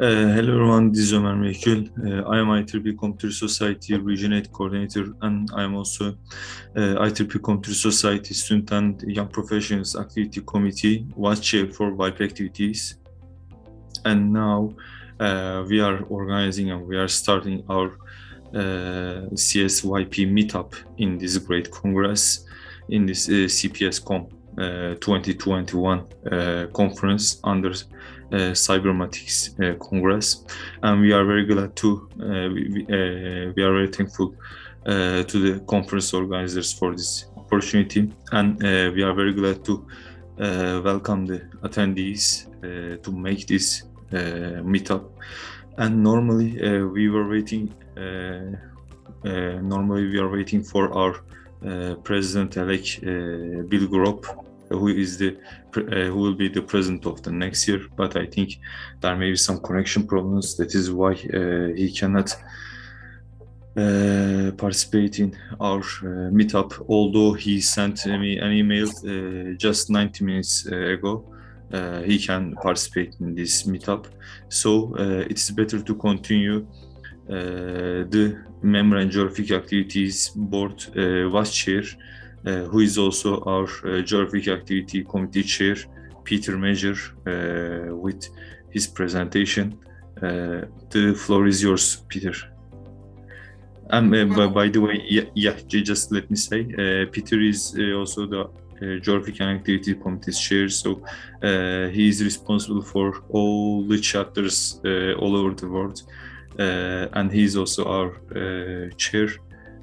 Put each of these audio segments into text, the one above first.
Uh, hello everyone, this is Ömer Mekül. Uh, I am IEEE Computer Society Region 8 Coordinator and I am also uh, IEEE Computer Society Student and Young Professionals Activity Committee Vice Chair for YP activities. And now uh, we are organizing and we are starting our uh, CSYP meetup in this great congress, in this uh, CPSCom uh, 2021 uh, conference under Uh, Cybermatics uh, Congress, and we are very glad to uh, we, we, uh, are very thankful uh, to the conference organizers for this opportunity, and we are very glad to welcome the attendees to make this meetup. And normally we were waiting. normally we are waiting for our uh, President-elect uh, Bill Gropp who is the uh, who will be the president of the next year. But I think there may be some connection problems. That is why uh, he cannot uh, participate in our uh, meetup. Although he sent me an email uh, just 90 minutes uh, ago. he can participate in this meetup, so it is better to continue the member and geographic activities board vice chair who is also our uh, geographic activity committee chair, Peter Major, uh, with his presentation. the floor is yours, Peter. Um, uh, by, by, the way, yeah, yeah, just let me say, uh, Peter is uh, also the uh, Geographic and Activity Committee's chair, so he is responsible for all the chapters all over the world, and he is also our chair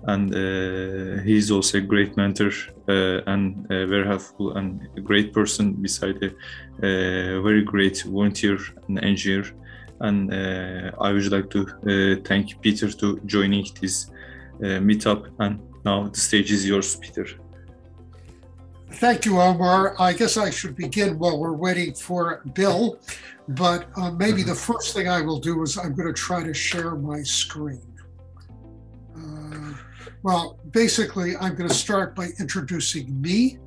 and uh, he's also a great mentor uh, and very helpful and a great person beside a, a very great volunteer and engineer and uh, I would like to uh, thank Peter to joining this uh, meetup and now the stage is yours Peter. Thank you, Omar. I guess I should begin while we're waiting for Bill, but uh, maybe mm-hmm. the first thing I will do is I'm going to try to share my screen. Well, basically, I'm going to start by introducing me.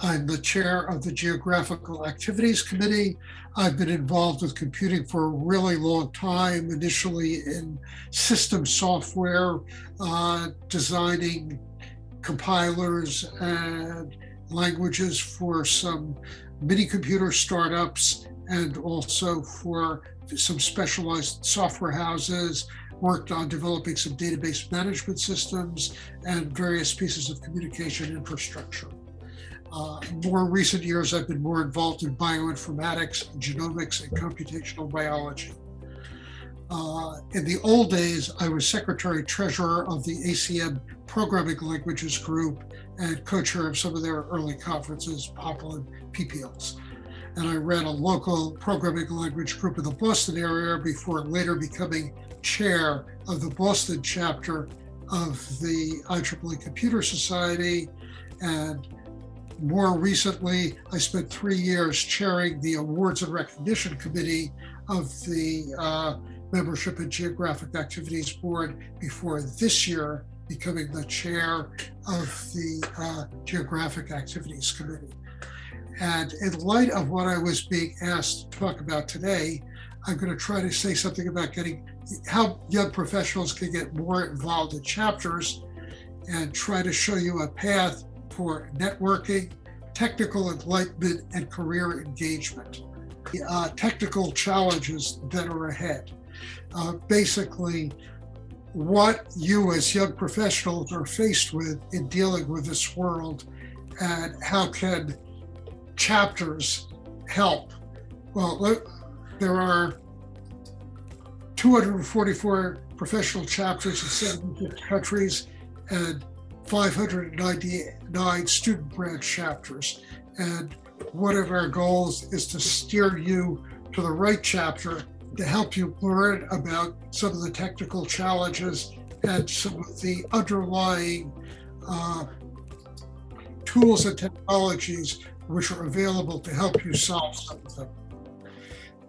I'm the chair of the Geographical Activities Committee. I've been involved with computing for a really long time, initially in system software, uh, designing compilers and languages for some mini computer startups and also for some specialized software houses worked on developing some database management systems and various pieces of communication infrastructure. Uh, in more recent years, I've been more involved in bioinformatics, genomics, and computational biology. Uh, in the old days, I was secretary treasurer of the ACM Programming Languages Group and co-chair of some of their early conferences, POPL and PPLs. And I ran a local programming language group in the Boston area before later becoming chair of the Boston chapter of the IEEE Computer Society. And more recently, I spent three years chairing the Awards and Recognition Committee of the uh, Membership and Geographic Activities Board before this year becoming the chair of the uh, Geographic Activities Committee. And in light of what I was being asked to talk about today, I'm going to try to say something about getting how young professionals can get more involved in chapters and try to show you a path for networking, technical enlightenment, and career engagement. Uh, technical challenges that are ahead. Uh, basically, what you as young professionals are faced with in dealing with this world and how can chapters help? Well, there are 244 professional chapters in 70 countries and 599 student branch chapters. And one of our goals is to steer you to the right chapter to help you learn about some of the technical challenges and some of the underlying uh, tools and technologies which are available to help you solve some of them.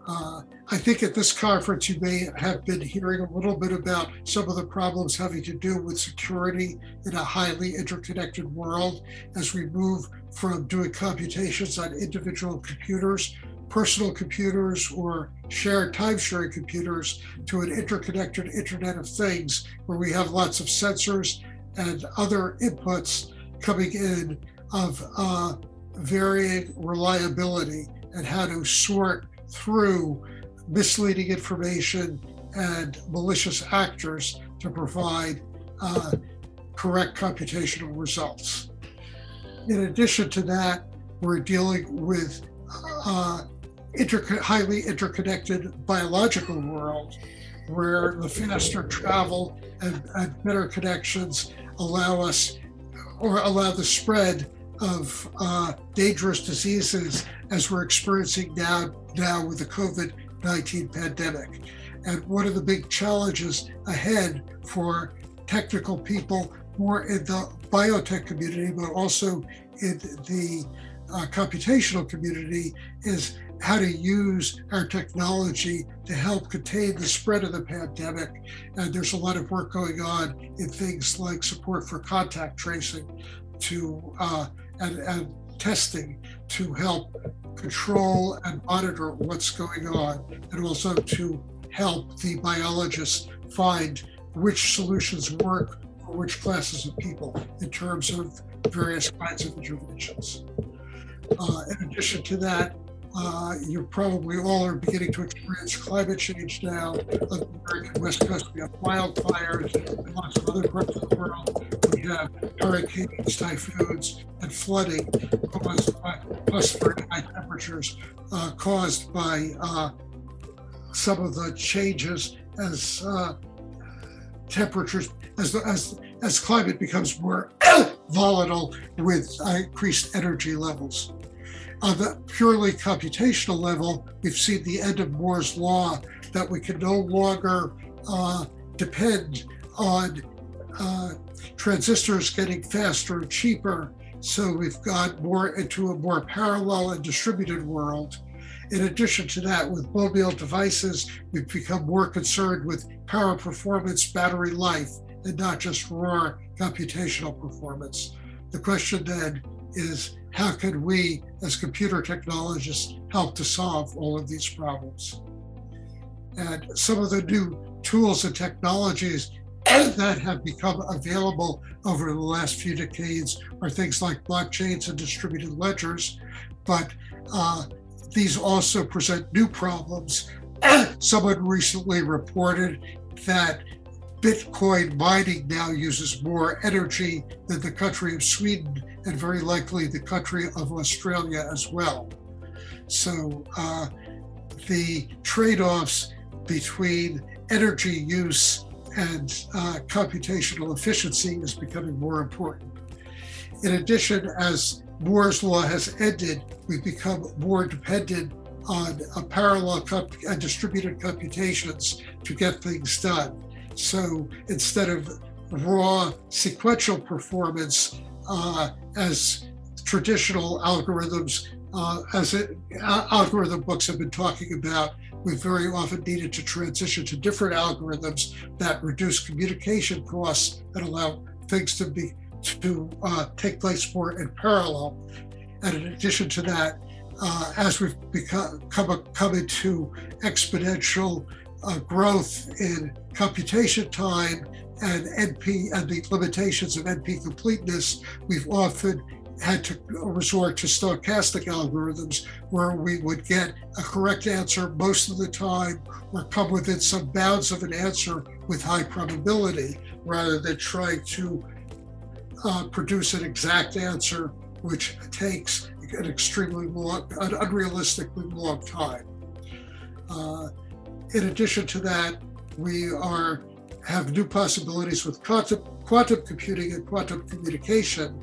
Uh, I think at this conference, you may have been hearing a little bit about some of the problems having to do with security in a highly interconnected world as we move from doing computations on individual computers personal computers or shared time sharing computers to an interconnected Internet of Things where we have lots of sensors and other inputs coming in of uh, varying reliability and how to sort through misleading information and malicious actors to provide uh, correct computational results. In addition to that, we're dealing with uh, highly interconnected biological world where the faster travel and, and, better connections allow us or allow the spread of uh, dangerous diseases as we're experiencing now, now with the COVID 19 pandemic. And one of the big challenges ahead for technical people, more in the biotech community, but also in the uh, computational community, is how to use our technology to help contain the spread of the pandemic. And there's a lot of work going on in things like support for contact tracing to uh, and, and testing to help control and monitor what's going on, and also to help the biologists find which solutions work for which classes of people in terms of various kinds of interventions. Uh, in addition to that, uh, you probably all are beginning to experience climate change now. On the American West Coast, we have wildfires and lots of other parts of the world. We have hurricanes, typhoons, and flooding caused by, plus very high temperatures uh, caused by uh, some of the changes as uh, temperatures, as, as, as climate becomes more volatile with increased energy levels. On the purely computational level, we've seen the end of Moore's law that we can no longer uh, depend on uh, transistors getting faster and cheaper. So we've got more into a more parallel and distributed world. In addition to that, with mobile devices, we've become more concerned with power performance, battery life, and not just raw computational performance. The question then is how could we, as computer technologists, help to solve all of these problems? And some of the new tools and technologies that have become available over the last few decades are things like blockchains and distributed ledgers, but uh, these also present new problems. Someone recently reported that Bitcoin mining now uses more energy than the country of Sweden and very likely the country of Australia as well. So uh, the trade offs between energy use and uh, computational efficiency is becoming more important. In addition, as Moore's law has ended, we've become more dependent on a parallel comp- and distributed computations to get things done. So instead of raw sequential performance uh, as traditional algorithms, uh, as it, algorithm books have been talking about, we've very often needed to transition to different algorithms that reduce communication costs and allow things to be to uh, take place more in parallel. And in addition to that, uh, as we've become come, come into exponential uh, growth in computation time and NP and the limitations of NP completeness, we've often had to resort to stochastic algorithms where we would get a correct answer most of the time or come within some bounds of an answer with high probability rather than trying to uh, produce an exact answer, which takes an extremely long, an unrealistically long time. Uh, in addition to that, we are have new possibilities with quantum, quantum computing and quantum communication.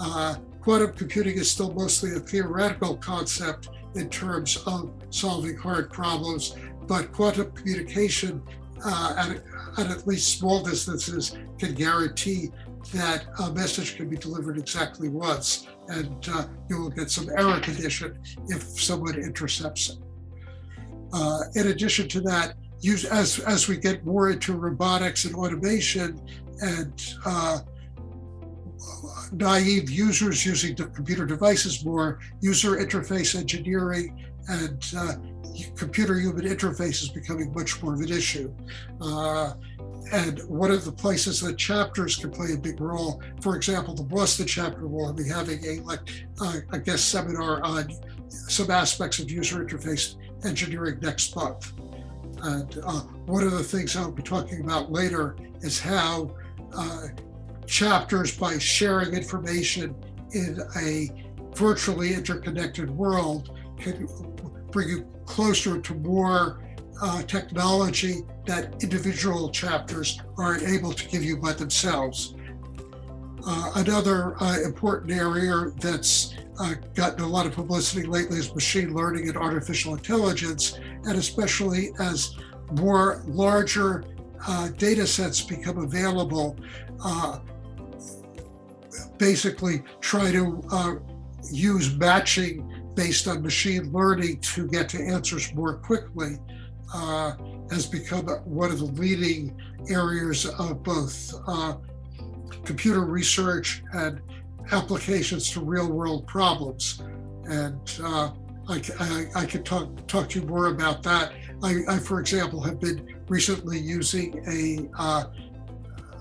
Uh, quantum computing is still mostly a theoretical concept in terms of solving hard problems, but quantum communication uh, at, at at least small distances can guarantee that a message can be delivered exactly once, and uh, you will get some error condition if someone intercepts it. Uh, in addition to that, use as as we get more into robotics and automation and uh, naive users using computer devices more, user interface engineering and uh, computer human interface is becoming much more of an issue. Uh, and one of the places that chapters can play a big role, for example, the Boston chapter will be having a, like, uh, a guest seminar on some aspects of user interface engineering next month. And uh, one of the things I'll be talking about later is how uh, chapters, by sharing information in a virtually interconnected world, can bring you closer to more uh, technology that individual chapters aren't able to give you by themselves. Uh, another uh, important area that's uh, gotten a lot of publicity lately is machine learning and artificial intelligence, and especially as more larger uh, data sets become available, uh, basically try to uh, use matching based on machine learning to get to answers more quickly has become one of the leading areas of both computer research and applications to real world problems. And uh, I, I, I, can talk, talk to you more about that. I, I for example, have been recently using a uh,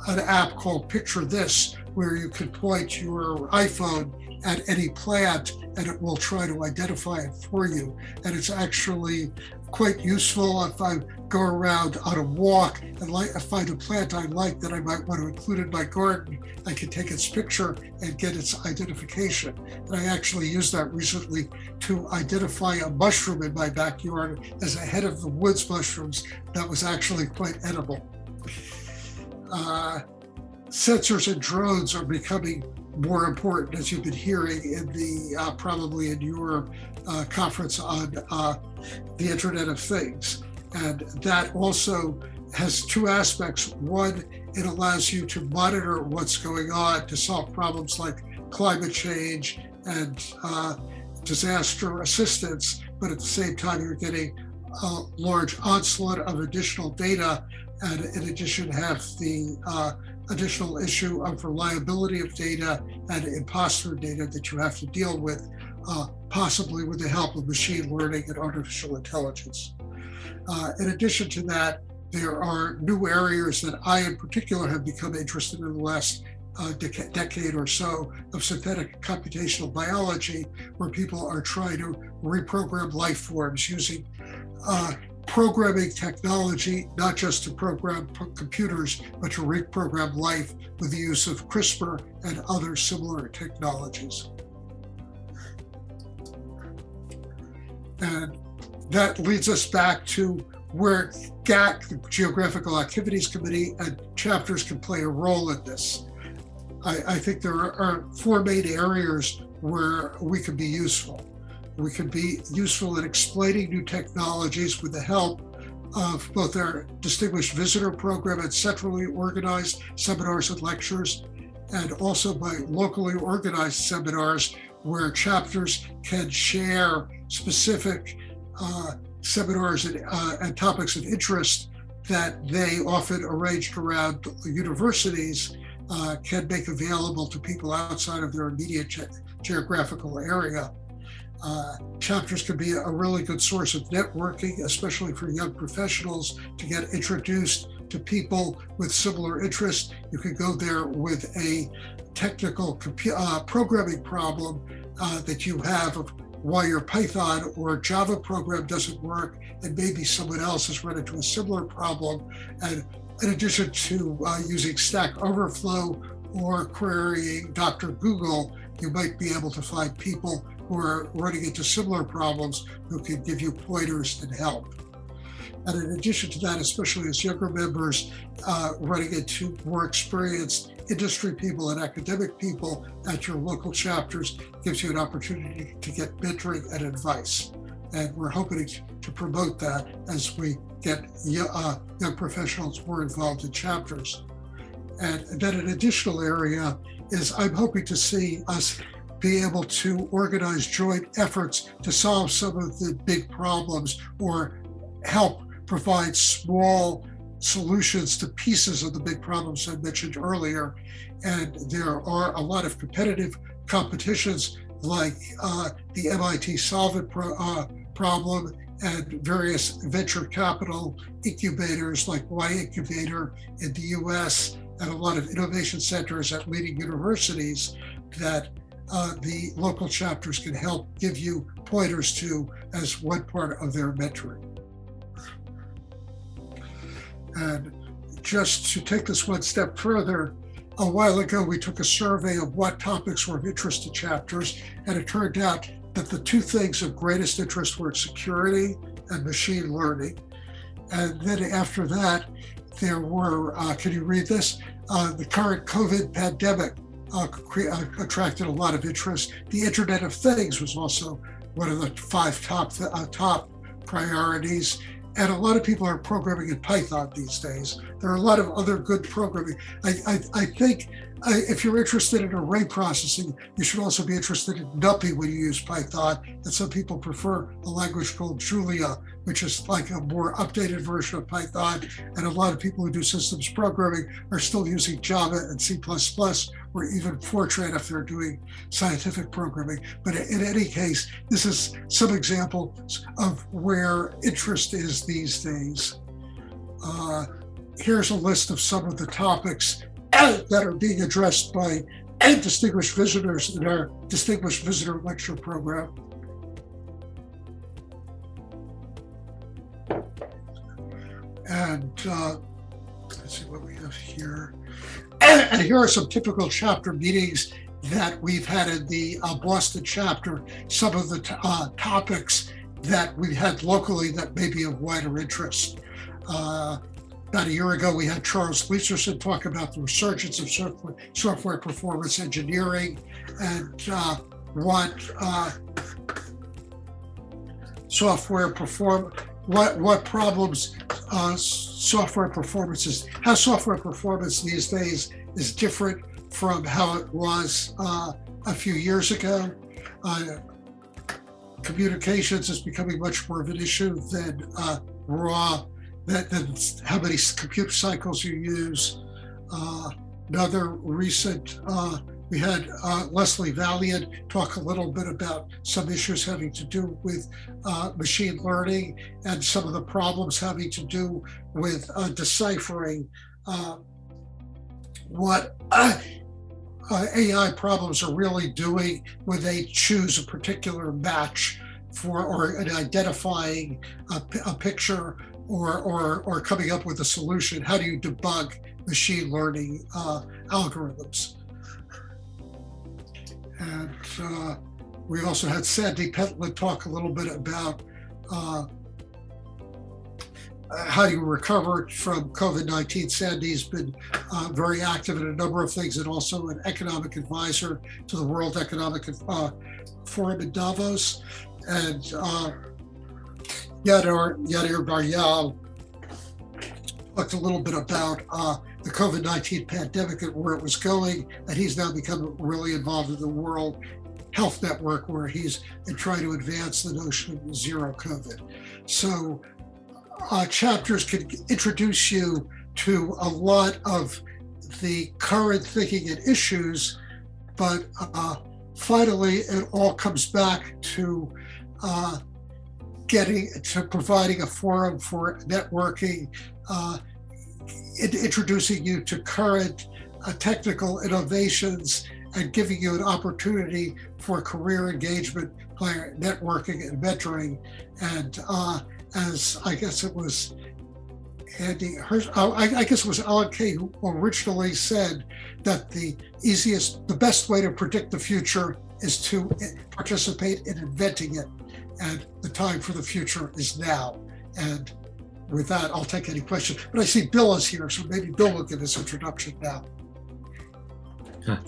an app called Picture This, where you can point your iPhone at any plant and it will try to identify it for you. And it's actually quite useful if I go around on a walk and like, find a plant I like that I might want to include in my garden. I can take its picture and get its identification. And I actually used that recently to identify a mushroom in my backyard as a hen of the woods mushrooms that was actually quite edible. Uh, sensors and drones are becoming more important, as you've been hearing in the uh, probably in your uh, conference on uh, the Internet of Things. And that also has two aspects. One, it allows you to monitor what's going on to solve problems like climate change and uh, disaster assistance, but at the same time, you're getting a large onslaught of additional data, and in addition, have the uh, additional issue of reliability of data and imposter data that you have to deal with, uh, possibly with the help of machine learning and artificial intelligence. Uh, in addition to that, there are new areas that I, in particular, have become interested in the last uh, dec decade or so of synthetic computational biology, where people are trying to reprogram life forms using uh, programming technology, not just to program computers, but to reprogram life with the use of CRISPR and other similar technologies. And that leads us back to where GAC, the Geographical Activities Committee, and chapters can play a role in this. I, I think there are four main areas where we can be useful. We can be useful in explaining new technologies with the help of both our distinguished visitor program and centrally organized seminars and lectures, and also by locally organized seminars where chapters can share specific uh, seminars and, uh, and, topics of interest that they often arranged around universities uh, can make available to people outside of their immediate ge geographical area. Uh, chapters can be a really good source of networking, especially for young professionals to get introduced to people with similar interests. You could go there with a technical uh, programming problem uh, that you have of why your Python or Java program doesn't work, and maybe someone else has run into a similar problem. And in addition to uh, using Stack Overflow or querying Dr. Google, you might be able to find people who are running into similar problems who can give you pointers and help. And in addition to that, especially as younger members uh, running into more experienced industry people and academic people at your local chapters gives you an opportunity to get mentoring and advice. And we're hoping to promote that as we get uh, young professionals more involved in chapters. And then an additional area is I'm hoping to see us be able to organize joint efforts to solve some of the big problems or help provide small solutions to pieces of the big problems I mentioned earlier. And there are a lot of competitive competitions like uh, the MIT Solvent pro, uh, problem and various venture capital incubators like Y Combinator in the US and a lot of innovation centers at leading universities that uh, the local chapters can help give you pointers to as one part of their mentoring. And just to take this one step further, a while ago we took a survey of what topics were of interest to chapters, and it turned out that the two things of greatest interest were security and machine learning. And then after that, there were, uh, can you read this? Uh, the current COVID pandemic uh, uh, attracted a lot of interest. The Internet of Things was also one of the five top uh, top priorities. And a lot of people are programming in Python these days. There are a lot of other good programming. I, I, I think uh, if you're interested in array processing, you should also be interested in NumPy when you use Python. And some people prefer a language called Julia, which is like a more updated version of Python. And a lot of people who do systems programming are still using Java and C++ or even Fortran if they're doing scientific programming. But in any case, this is some examples of where interest is these days. Uh, here's a list of some of the topics that are being addressed by distinguished visitors in our Distinguished Visitor Lecture Program. And uh, let's see what we have here. And, here are some typical chapter meetings that we've had in the uh, Boston chapter, some of the t- uh, topics that we had locally that may be of wider interest. Uh, about a year ago, we had Charles Leiserson talk about the resurgence of software, software performance engineering and uh, what uh, software perform what what problems uh, software performance is how software performance these days is different from how it was uh, a few years ago. Uh, communications is becoming much more of an issue than uh, raw that, that's how many compute cycles you use. Uh, another recent, uh, we had uh, Leslie Valiant talk a little bit about some issues having to do with uh, machine learning and some of the problems having to do with uh, deciphering uh, what AI problems are really doing when they choose a particular match for or identifying a, a picture or, or, or coming up with a solution. How do you debug machine learning uh, algorithms? And uh, we also had Sandy Pentland talk a little bit about uh, how you recover from COVID 19. Sandy's been uh, very active in a number of things and also an economic advisor to the World Economic uh, Forum in Davos. And uh, Yaneer, Yaneer Bar-Yam talked a little bit about uh, the COVID 19 pandemic and where it was going. And he's now become really involved in the World Health Network, where he's trying to advance the notion of zero COVID. So, uh, chapters can introduce you to a lot of the current thinking and issues, but uh, finally, it all comes back to uh, getting to providing a forum for networking, uh, introducing you to current uh, technical innovations, and giving you an opportunity for career engagement, networking, and mentoring. And uh, as I guess it was Andy Hirsch, uh, I, I guess it was Alan Kay who originally said that the easiest, the best way to predict the future is to participate in inventing it and the time for the future is now. And with that, I'll take any questions. But I see Bill is here, so maybe Bill will give his introduction now.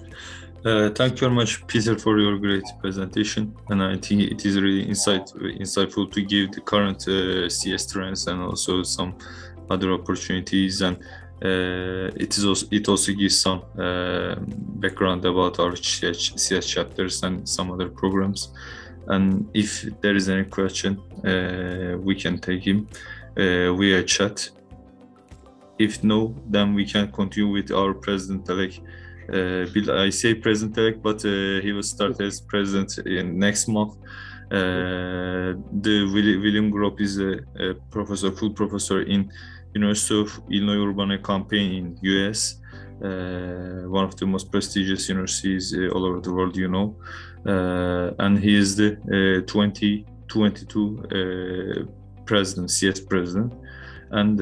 Uh, thank you very much, Peter, for your great presentation. And I think it is really insight, insightful to give the current uh, CS trends and also some other opportunities. And uh, it is also it also gives some uh, background about our CS, CS chapters and some other programs and if there is any question uh, we can take him uh, via chat if no then we can continue with our president-elect uh, I say president-elect but uh, he will start as president in next month Uh, the William Gropp is a, a, professor, full professor in University of Illinois Urbana-Champaign in US. Uh, one of the most prestigious universities uh, all over the world, you know. Uh, and he is the 2022 uh, president, CS president. And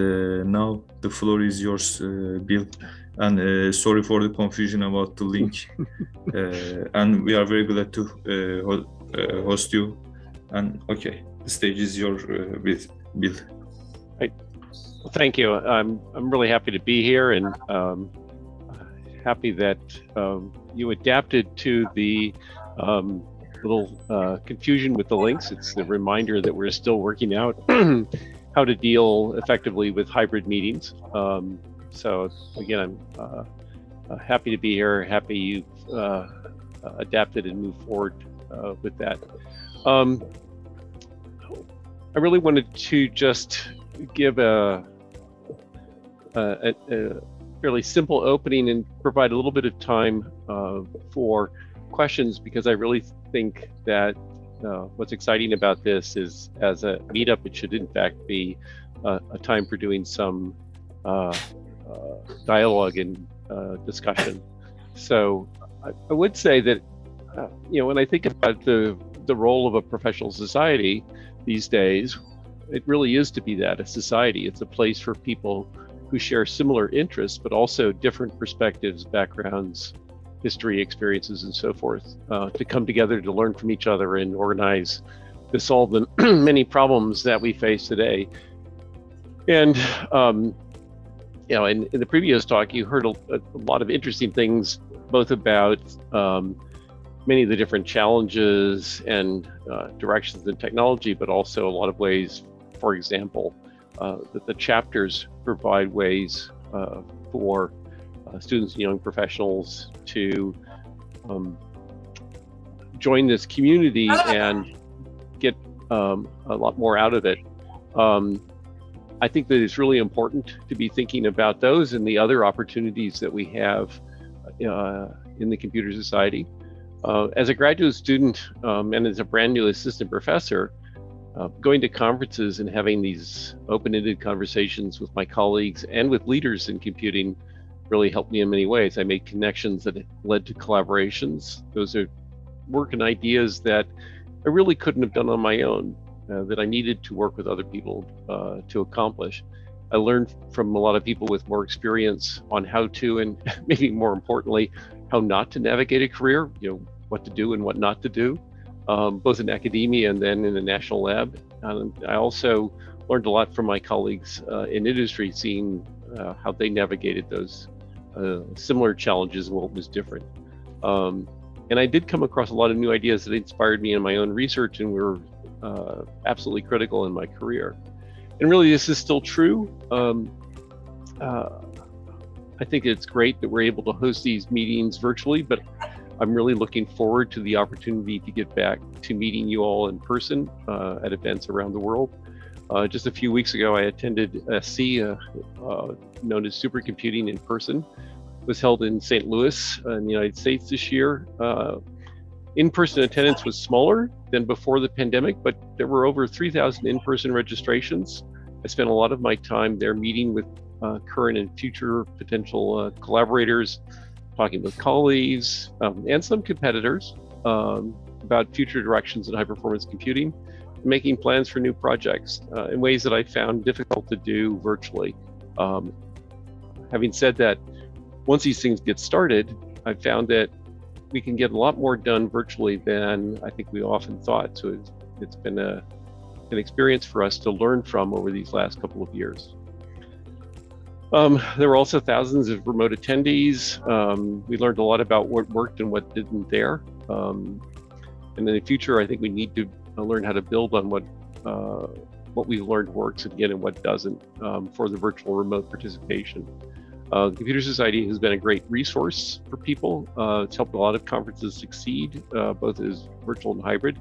now the floor is yours, Bill. And uh, sorry for the confusion about the link. uh, and we are very glad to uh, host you. And okay, the stage is yours, with Bill. Right. Well, thank you. I'm I'm really happy to be here and um, happy that um, you adapted to the um, little uh, confusion with the links. It's the reminder that we're still working out how to deal effectively with hybrid meetings. Um, so again, I'm uh, uh, happy to be here. Happy you uh, adapted and moved forward uh, with that. Um, I really wanted to just give a, a, a, fairly simple opening and provide a little bit of time uh, for questions because I really think that uh, what's exciting about this is as a meetup, it should in fact be uh, a time for doing some uh, uh, dialogue and uh, discussion. So I, I, would say that, uh, you know, when I think about the, the role of a professional society these days, it really is to be that a society. It's a place for people who share similar interests, but also different perspectives, backgrounds, history, experiences, and so forth, uh, to come together to learn from each other and organize to solve the many problems that we face today. And um, you know, in, in the previous talk, you heard a, a lot of interesting things, both about um, many of the different challenges and uh, directions in technology, but also a lot of ways, for example, uh, that the chapters provide ways uh, for uh, students and young professionals to um, join this community and get um, a lot more out of it. Um, I think that it's really important to be thinking about those and the other opportunities that we have uh, in the computer society. Uh, as a graduate student um, and as a brand new assistant professor, uh, going to conferences and having these open-ended conversations with my colleagues and with leaders in computing really helped me in many ways. I made connections that led to collaborations. Those are work and ideas that I really couldn't have done on my own uh, that I needed to work with other people uh, to accomplish. I learned from a lot of people with more experience on how to, and maybe more importantly, how not to navigate a career, you know, what to do and what not to do, um, both in academia and then in the national lab. And I also learned a lot from my colleagues uh, in industry, seeing uh, how they navigated those uh, similar challenges and what was different. Um, and I did come across a lot of new ideas that inspired me in my own research and were uh, absolutely critical in my career. And really, this is still true. Um, uh, I think it's great that we're able to host these meetings virtually, but I'm really looking forward to the opportunity to get back to meeting you all in person uh, at events around the world. Uh, just a few weeks ago, I attended SC, uh, uh, known as Supercomputing in person. It was held in St. Louis uh, in the United States this year. Uh, in-person attendance was smaller than before the pandemic, but there were over 3,000 in-person registrations. I spent a lot of my time there meeting with uh, current and future potential collaborators, talking with colleagues um, and some competitors um, about future directions in high-performance computing, making plans for new projects uh, in ways that I found difficult to do virtually. Um, having said that, once these things get started, I found that we can get a lot more done virtually than I think we often thought. So it's, it's been a, an experience for us to learn from over these last couple of years. Um, there were also thousands of remote attendees. Um, we learned a lot about what worked and what didn't there. Um, and in the future, I think we need to learn how to build on what uh, what we've learned works again and what doesn't um, for the virtual remote participation. Uh, the Computer Society has been a great resource for people. Uh, it's helped a lot of conferences succeed, uh, both as virtual and hybrid.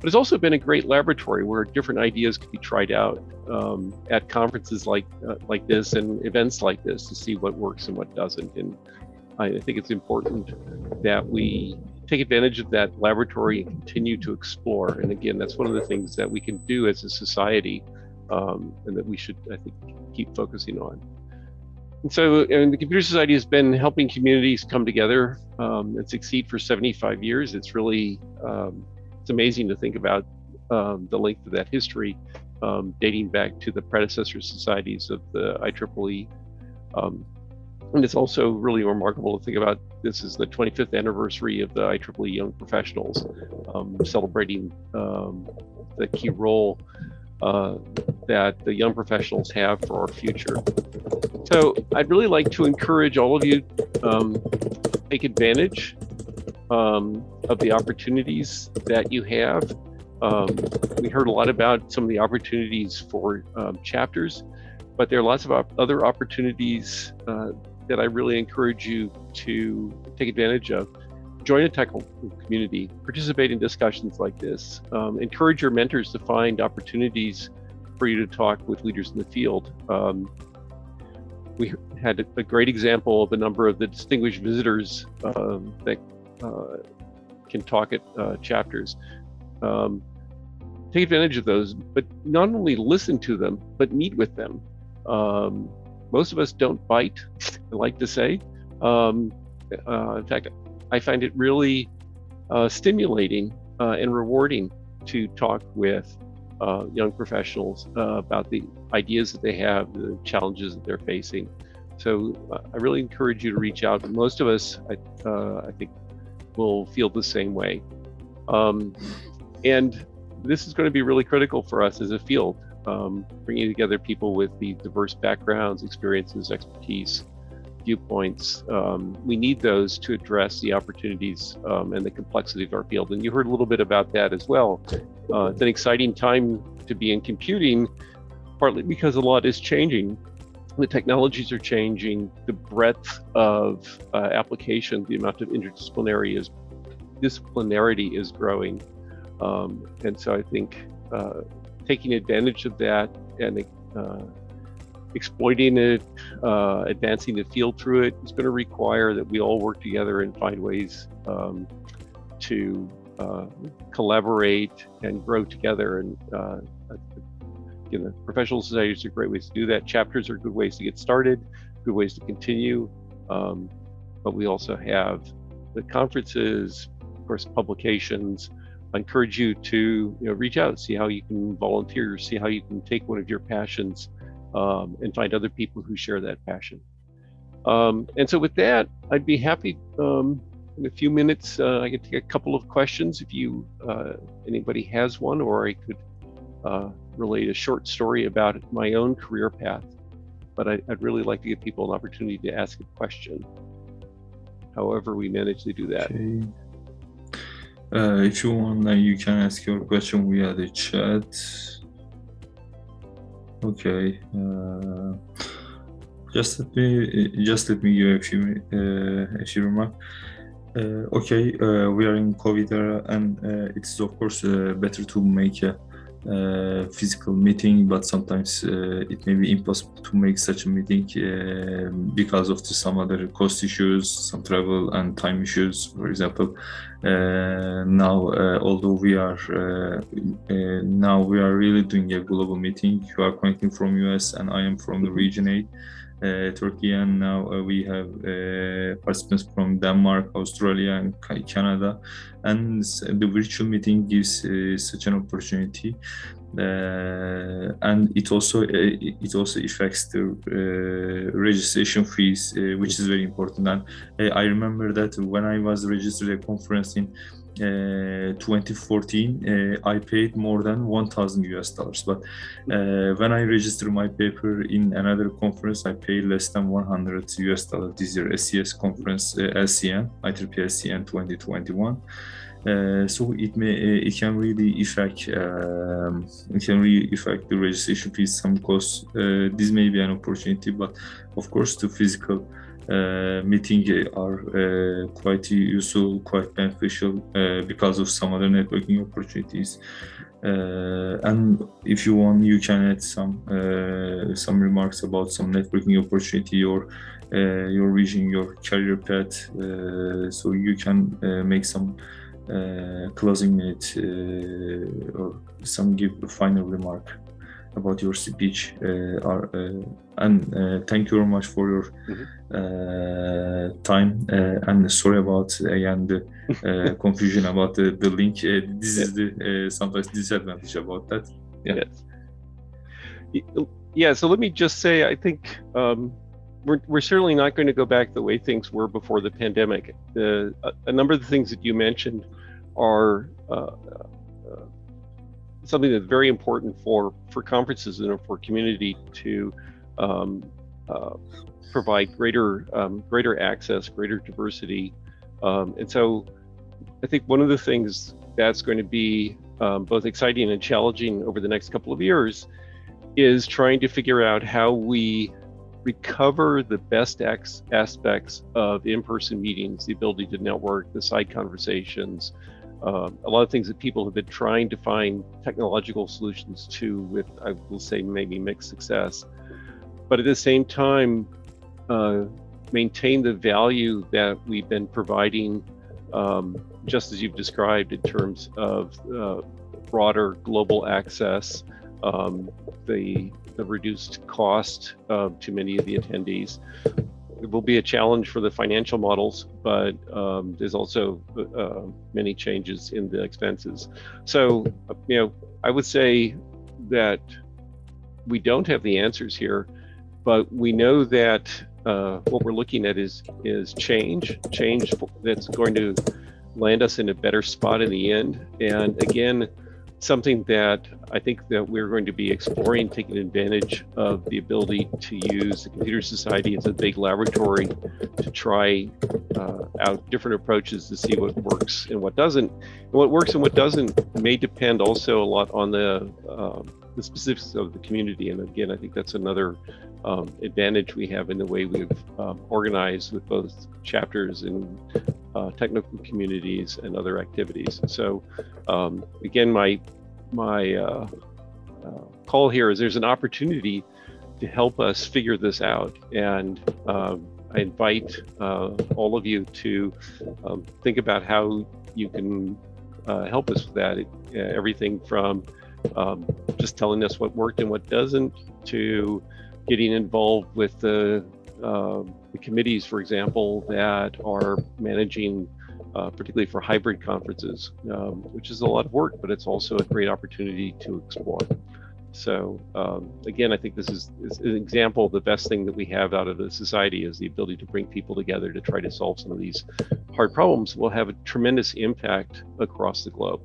But it's also been a great laboratory where different ideas can be tried out um, at conferences like uh, like this and events like this to see what works and what doesn't. And I think it's important that we take advantage of that laboratory and continue to explore. And again, that's one of the things that we can do as a society um, and that we should, I think, keep focusing on. And so, and the Computer Society has been helping communities come together um, and succeed for 75 years. It's really, um, it's amazing to think about um, the length of that history, um, dating back to the predecessor societies of the IEEE. Um, and it's also really remarkable to think about this is the 25th anniversary of the IEEE Young Professionals, um, celebrating the key role uh, that the young professionals have for our future. So I'd really like to encourage all of you um, take advantage um, of the opportunities that you have. Um, we heard a lot about some of the opportunities for um, chapters, but there are lots of op other opportunities uh, that I really encourage you to take advantage of join a technical community, participate in discussions like this, um, encourage your mentors to find opportunities for you to talk with leaders in the field. Um, we had a great example of a number of the distinguished visitors um, that uh, can talk at uh, chapters. Um, take advantage of those, but not only listen to them, but meet with them. Um, most of us don't bite, I like to say. Um, uh, in fact, I find it really uh, stimulating uh, and rewarding to talk with uh, young professionals uh, about the ideas that they have, the challenges that they're facing. So uh, I really encourage you to reach out. Most of us, I, I think, will feel the same way. Um, and this is going to be really critical for us as a field, um, bringing together people with the diverse backgrounds, experiences, expertise viewpoints. Um, we need those to address the opportunities um, and the complexity of our field. And you heard a little bit about that as well. Uh, it's an exciting time to be in computing, partly because a lot is changing. The technologies are changing, the breadth of uh, application, the amount of interdisciplinary is disciplinarity is growing. Um, and so I think uh, taking advantage of that and uh, exploiting it, uh, advancing the field through it is going to require that we all work together and find ways um, to uh, collaborate and grow together. And uh, you know, professional societies are great ways to do that. Chapters are good ways to get started, good ways to continue. Um, but we also have the conferences, of course, publications. I encourage you to you know, reach out, see how you can volunteer, see how you can take one of your passions um, and find other people who share that passion. Um, and so, with that, I'd be happy um, in a few minutes. Uh, I could take a couple of questions if you uh, anybody has one, or I could uh, relate a short story about my own career path. But I, would really like to give people an opportunity to ask a question. However, we manage to do that. Okay. Uh, if you want, then you can ask your question via the chat. Okay. Uh, just let me just let me give a few uh, a few remarks. Uh, okay, uh, we are in COVID era, and uh, it's of course better to make a uh, physical meeting, but sometimes uh, it may be impossible to make such a meeting uh, because of the, some other cost issues, some travel and time issues. For example, uh, now uh, although we are uh, now we are really doing a global meeting, you are connecting from US and I am from the region 8 uh, Turkey, and now uh, we have uh, participants from Denmark, Australia, and Canada. And the virtual meeting gives such an opportunity. Uh, and it also uh, it also affects the uh, registration fees, which is very important. And I remember that when I was registered a conference in 2014 uh, I paid more than 1000 US dollars. But uh, when I registered my paper in another conference I paid less than 100 US dollars this year. SCS conference uh, LCN IEEE LCN 2021 uh, so it may uh, it can really affect um, it can really affect the registration fees some costs. Uh, this may be an opportunity but of course the physical uh, meeting are uh, quite useful, quite beneficial uh, because of some other networking opportunities. Uh, and if you want, you can add some uh, some remarks about some networking opportunity or uh, your vision, your career path. so you can make some uh, closing minute or some give final remark about your speech. Uh, are, uh, and uh, thank you very much for your mm-hmm. time. and sorry about again the confusion about the, the link. this is the sometimes disadvantage about that. Yeah. Yes. Yeah. So let me just say, I think. Um, we're, we're certainly not going to go back the way things were before the pandemic. The, a, a number of the things that you mentioned are uh, something that's very important for for conferences and for community to um, uh, provide greater um, greater access, greater diversity, um, and so I think one of the things that's going to be um, both exciting and challenging over the next couple of years is trying to figure out how we recover the best aspects of in-person meetings, the ability to network, the side conversations, uh, a lot of things that people have been trying to find technological solutions to with, I will say, maybe mixed success. But at the same time, uh, maintain the value that we've been providing, um, just as you've described, in terms of uh, broader global access, um, the, the reduced cost to many of the attendees, it will be a challenge for the financial models, but um, there's also uh, many changes in the expenses. So, you know, I would say that we don't have the answers here, but we know that uh, what we're looking at is is change, change that's going to land us in a better spot in the end. And again, something that I think that we're going to be exploring, taking advantage of the ability to use the Computer Society as a big laboratory to try uh, out different approaches to see what works and what doesn't. And what works and what doesn't may depend also a lot on the uh, the specifics of the community. And again, I think that's another um, advantage we have in the way we've um, organized with both chapters and uh, technical communities and other activities. So um, again, my my uh, uh, call here is there's an opportunity to help us figure this out, and um, I invite uh, all of you to um, think about how you can uh, help us with that. It, everything from um, just telling us what worked and what doesn't to getting involved with the uh, the committees, for example, that are managing, uh, particularly for hybrid conferences, um, which is a lot of work, but it's also a great opportunity to explore. So um, again, I think this is, is, an example of the best thing that we have out of the society is the ability to bring people together to try to solve some of these hard problems will have a tremendous impact across the globe.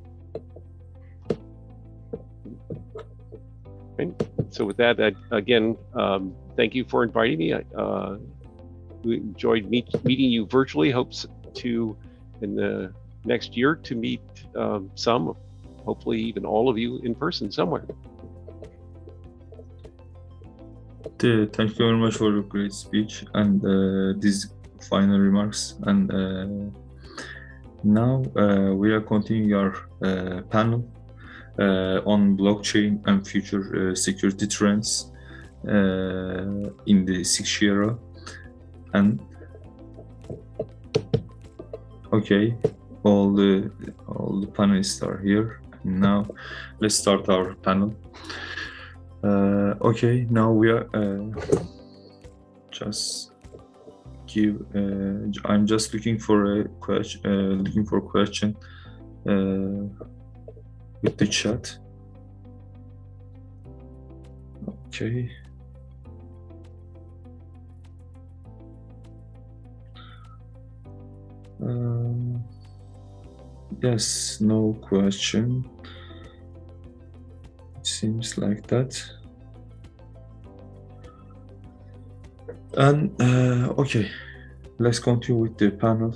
Right. So with that, I, again, um, thank you for inviting me. Uh, we enjoyed meet, meeting you virtually. Hopes to in the next year to meet um, some, hopefully even all of you in person somewhere. Thank you very much for your great speech and uh, these final remarks. And uh, now uh, we are continuing our uh, panel on blockchain and future uh, security trends in the 6 era and okay all the all the panelists are here. Now let's start our panel. Uh, okay now we are uh, just give uh, i'm just looking for a question uh, looking for a question. Uh, with the chat okay Uh, yes, no question. It seems like that. And uh, okay, let's continue with the panel.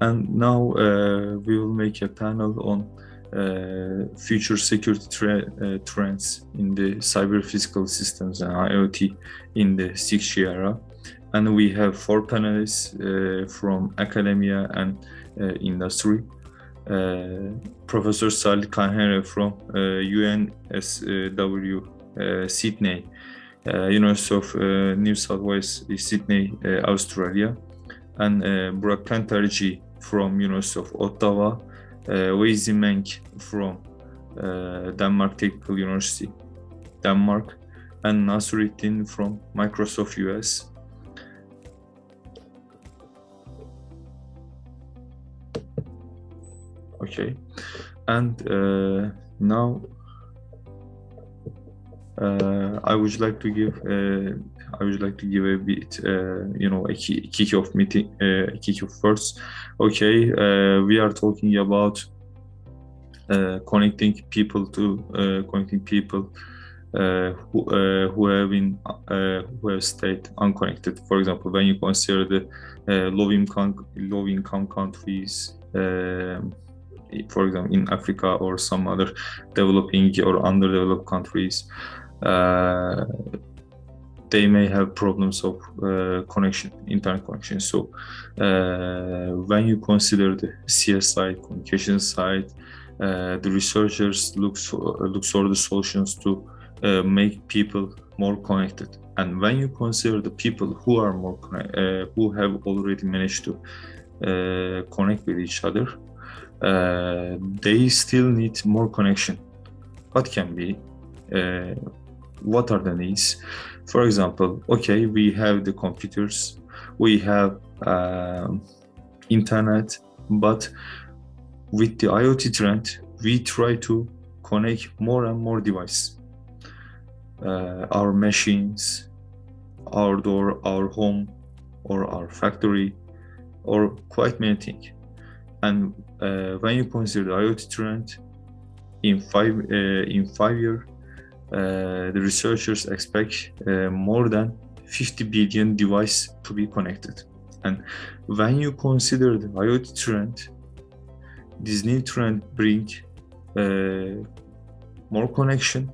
And now uh, we will make a panel on future security tra uh, trends in the cyber physical systems and IoT in the 6G era. and we have four panelists uh, from academia and uh, industry. Uh, Professor Salil Kanhere from UNSW Sydney, University of New South Wales, Sydney, Australia, and Burak Kantarci from University of Ottawa, Weizhi Meng from? Denmark Technical University, Denmark, and Nasiruddin from Microsoft US. Okay, and uh, now uh, I would like to give uh, I would like to give a bit uh, you know a kick off meeting uh, kick off first. Okay, uh, we are talking about connecting people to connecting people uh, who, uh, who have been uh, who have stayed unconnected. For example, when you consider the low income low income countries, um, for example, in Africa or some other developing or underdeveloped countries, they may have problems of uh, connection, internet connection. So uh, when you consider the CS side, communication side, uh, the researchers look for, look for the solutions to uh, make people more connected. And when you consider the people who are more uh, who have already managed to uh, connect with each other, they still need more connection. What can be? What are the needs? For example, okay, we have the computers, we have um, internet, but with the IoT trend, we try to connect more and more devices uh, our machines, our door, our home, or our factory, or quite many things. And uh, when you consider the IoT trend, in five uh, in five years, uh, the researchers expect uh, more than 50 billion devices to be connected. And when you consider the IoT trend, this new trend bring uh, more connection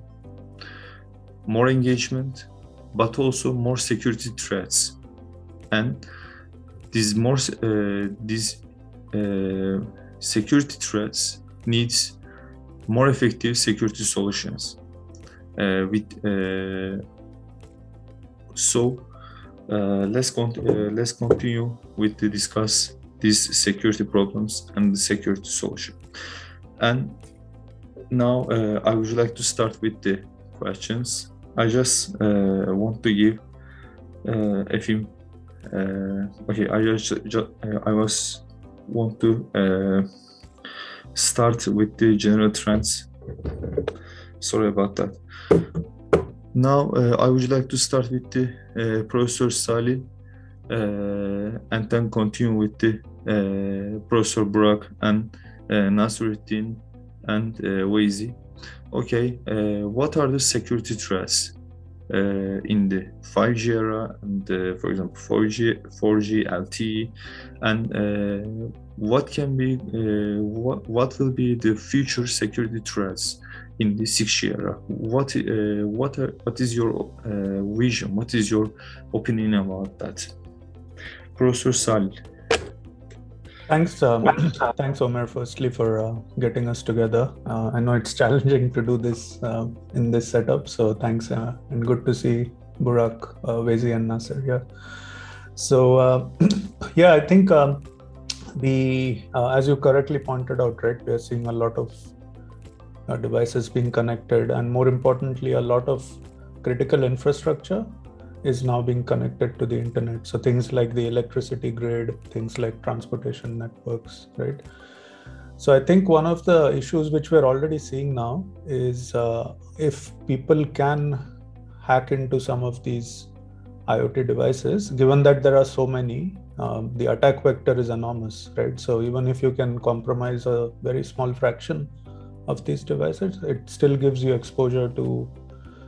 more engagement, but also more security threats. And these more uh, these uh, security threats needs more effective security solutions. Uh, with uh, so uh, let's con- uh, let's continue with the discuss these security problems and the security solution. And now I would like to start with the questions. I just uh, want to give uh, a few. Uh, okay, I just, just I was want to start with the general trends. Sorry about that. Now uh, I would like to start with the uh, Professor Salil uh, and then continue with the Professor Burak and Nasiruddin and uh, Weizhi okay, uh, what are the security threats uh, in the 5G era and, uh, for example, 4G, 4G LTE, and uh, what can be, uh, what, what will be the future security threats in the 6G era? What, uh, what, are, what is your vision? What is your opinion about that? Professor Salil. Thanks, um, thanks, Omer. Firstly, for uh, getting us together. Uh, I know it's challenging to do this uh, in this setup, so thanks, uh, and good to see Burak, uh, Weizhi, and Nasser here. So, uh, yeah, I think um, the as you correctly pointed out, right, we are seeing a lot of devices being connected, and more importantly, a lot of critical infrastructure is now being connected to the internet. So things like the electricity grid, things like transportation networks, right? So I think one of the issues which we're already seeing now is uh, if people can hack into some of these IoT devices, given that there are so many, um, the attack vector is enormous, right? So even if you can compromise a very small fraction of these devices, it still gives you exposure to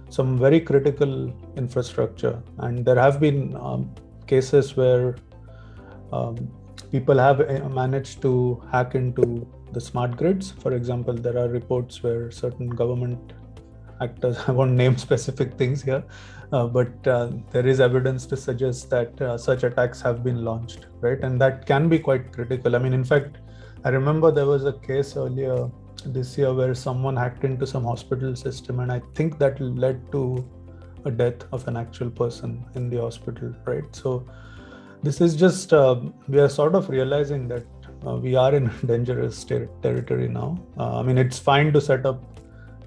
some very critical infrastructure. And there have been um, cases where um, people have uh, managed to hack into the smart grids. For example, there are reports where certain government actors. I won't name specific things here, uh, but uh, there is evidence to suggest that uh, such attacks have been launched, right? And that can be quite critical. I mean, in fact, I remember there was a case earlier this year where someone hacked into some hospital system, and I think that led to a death of an actual person in the hospital, right? So this is just uh, we are sort of realizing that uh, we are in dangerous ter- territory now. Uh, I mean, it's fine to set up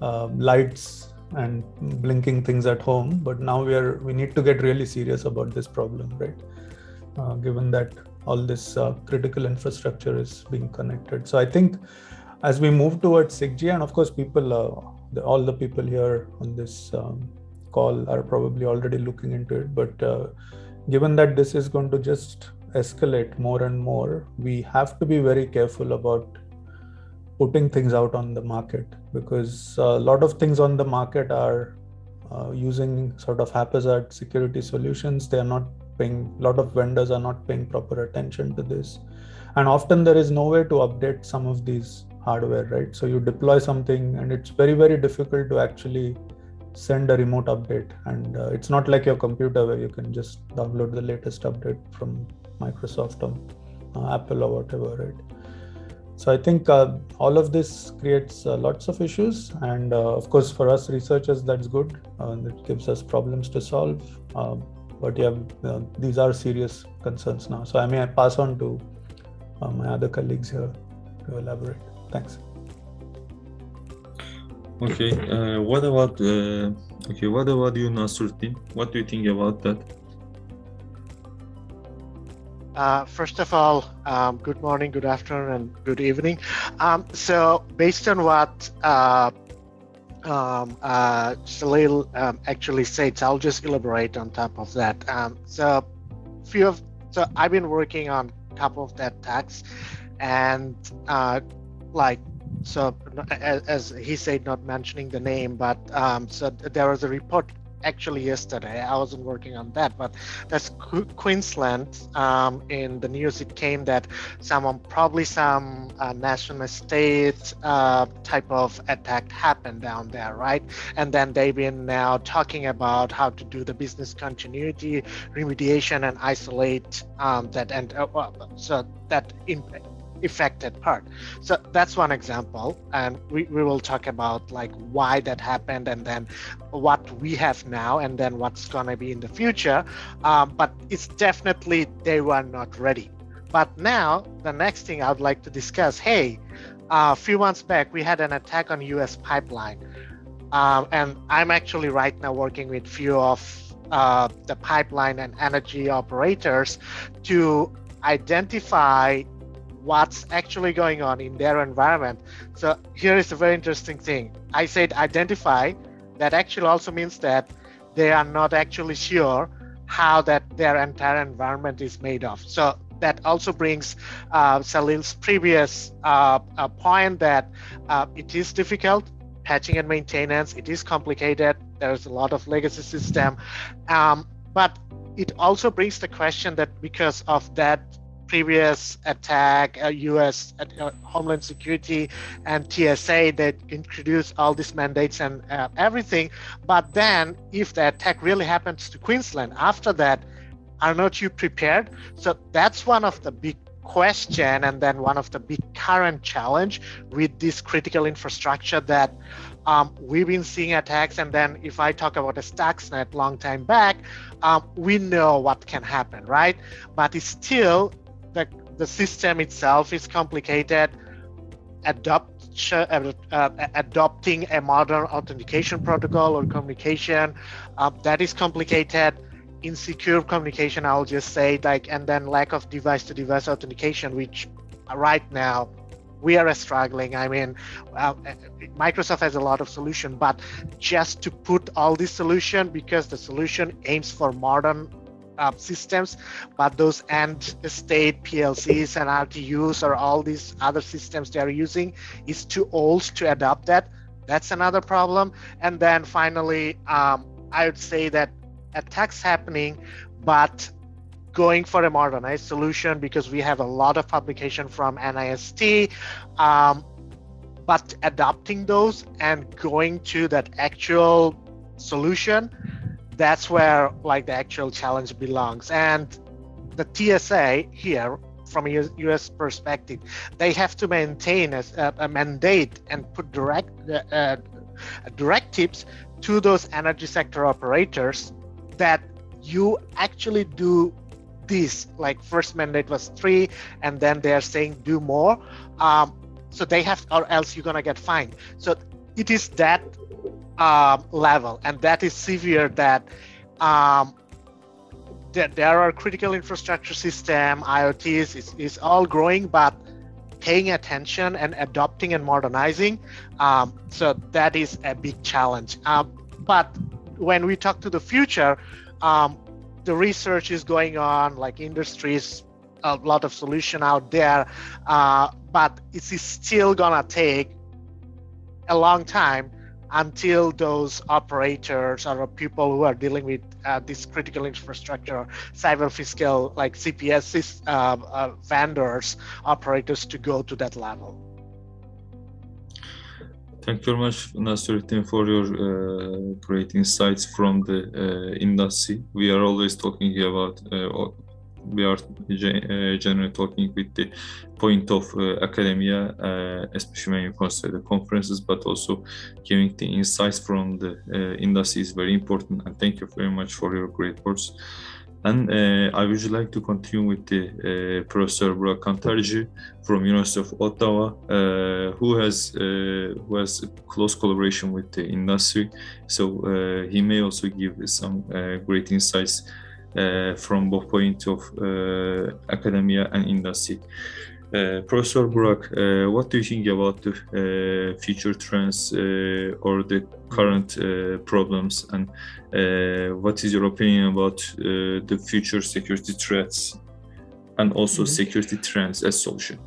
uh, lights and blinking things at home, but now we are we need to get really serious about this problem, right? Uh, given that all this uh, critical infrastructure is being connected, so I think as we move towards 6G, and of course, people, the, all the people here on this um, call are probably already looking into it, but given that this is going to just escalate more and more, we have to be very careful about putting things out on the market because a lot of things on the market are uh, using sort of haphazard security solutions. They are not paying, a lot of vendors are not paying proper attention to this. And often there is no way to update some of these hardware, right? So you deploy something and it's very, very difficult to actually send a remote update. And uh, it's not like your computer where you can just download the latest update from microsoft or uh, apple or whatever right? So i think uh, all of this creates uh, lots of issues. And uh, of course for us researchers that's good uh, it gives us problems to solve. But yeah these are serious concerns now. So i may pass on to my other colleagues here to elaborate thanks Okay. Uh, what about uh, okay? What about you, Nasruddin? What do you think about that? Uh, first of all, um, good morning, good afternoon, and good evening. Um, so, based on what uh, um, uh, Salil um, actually said, I'll just elaborate on top of that. Um, so, few of so I've been working on top of that tax, and uh, like so as he said not mentioning the name but um, so there was a report actually yesterday. I wasn't working on that but that's queensland um, in the news. It came that someone probably some uh, national state uh, type of attack happened down there right? And then they've been now talking about how to do the business continuity remediation and isolate um, that and uh, so that impact affected part. So that's one example and we, we will talk about like why that happened and then what we have now and then what's going to be in the future. Um, but it's definitely they were not ready. But now the next thing i would like to discuss hey uh, a few months back we had an attack on us pipeline. Um, and i'm actually right now working with few of uh, the pipeline and energy operators to identify what's actually going on in their environment. So here is a very interesting thing. I said identify, that actually also means that they are not actually sure how that their entire environment is made of. So that also brings uh, Salil's previous uh, point that uh, it is difficult patching and maintenance. It is complicated. There's a lot of legacy system, um, but it also brings the question that because of that previous attack, uh, U.S. Uh, Homeland Security and TSA that introduced all these mandates and uh, everything. But then, if the attack really happens to Queensland after that, are not you prepared? So that's one of the big question and then one of the big current challenge with this critical infrastructure that um, we've been seeing attacks and then if i talk about a stuxnet long time back um, we know what can happen right but it's still the, the system itself is complicated. Adopt, uh, uh, adopting a modern authentication protocol or communication uh, that is complicated. Insecure communication, I'll just say, like, and then lack of device to device authentication, which right now we are struggling. I mean, uh, Microsoft has a lot of solution, but just to put all this solution because the solution aims for modern uh, systems, but those end state PLCs and RTUs or all these other systems they are using is too old to adopt that. That's another problem. And then finally, um, I would say that attacks happening, but going for a modernized solution because we have a lot of publication from NIST. Um, but adopting those and going to that actual solution that's where like the actual challenge belongs. And the tsa here from a us perspective they have to maintain a, a mandate and put direct uh, uh, directives to those energy sector operators that you actually do this. Like first mandate was three and then they're saying do more. Um, so they have or else you're gonna get fined. So it is that um, level and that is severe that um, that there are critical infrastructure system iots is, is all growing but paying attention and adopting and modernizing um, so that is a big challenge. Um, but when we talk to the future um, the research is going on like industries a lot of solution out there uh, but it's still gonna take a long time until those operators or people who are dealing with uh, this critical infrastructure, cyber physical like CPS uh, uh, vendors, operators to go to that level. Thank you very much, Nasruddin, for your uh, great insights from the uh, industry. We are always talking about uh, we are generally talking with the point of academia, especially when you consider the conferences, but also giving the insights from the industry is very important. And thank you very much for your great words. And uh, I would like to continue with the uh, Professor Burak Kantarci from University of Ottawa, uh, who has who has close collaboration with the industry. So he may also give some great insights from both points of uh, academia and industry. Uh, Professor Burak, uh, what do you think about the uh, future trends uh, or the current problems, and what is your opinion about the future security threats and also mm-hmm. security trends as solution?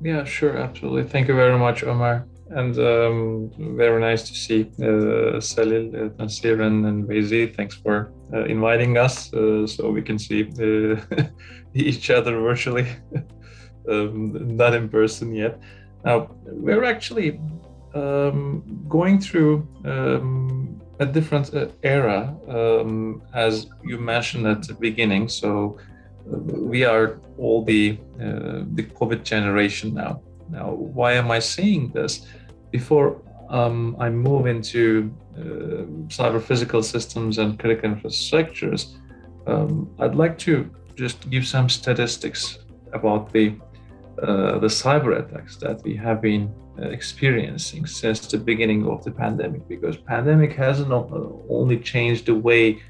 Yeah, sure, absolutely. Thank you very much, Omar and um, very nice to see uh, Salil, uh, and, and Weizhi. Thanks for uh, inviting us uh, so we can see uh, each other virtually, um, not in person yet. Now, we're actually um, going through um, a different uh, era, um, as you mentioned at the beginning. So, we are all the the COVID generation now. Now, why am I saying this? Before um, I move into uh, cyber physical systems and critical infrastructures, um, I'd like to just give some statistics about the uh, the cyber attacks that we have been uh, experiencing since the beginning of the pandemic. Because pandemic hasn't only changed the way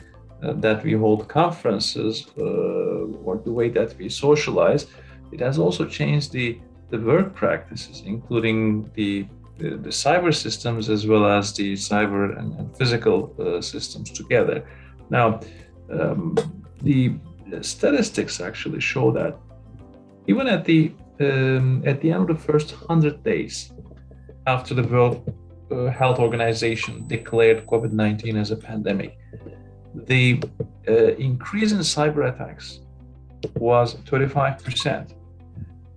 uh, that we hold conferences uh, or the way that we socialize, it has also changed the the work practices, including the the, cyber systems as well as the cyber and, and physical uh, systems together. Now, um, the statistics actually show that even at the um, at the end of the first 100 days after the World uh, Health Organization declared COVID-19 as a pandemic, the uh, increase in cyber attacks was 35%.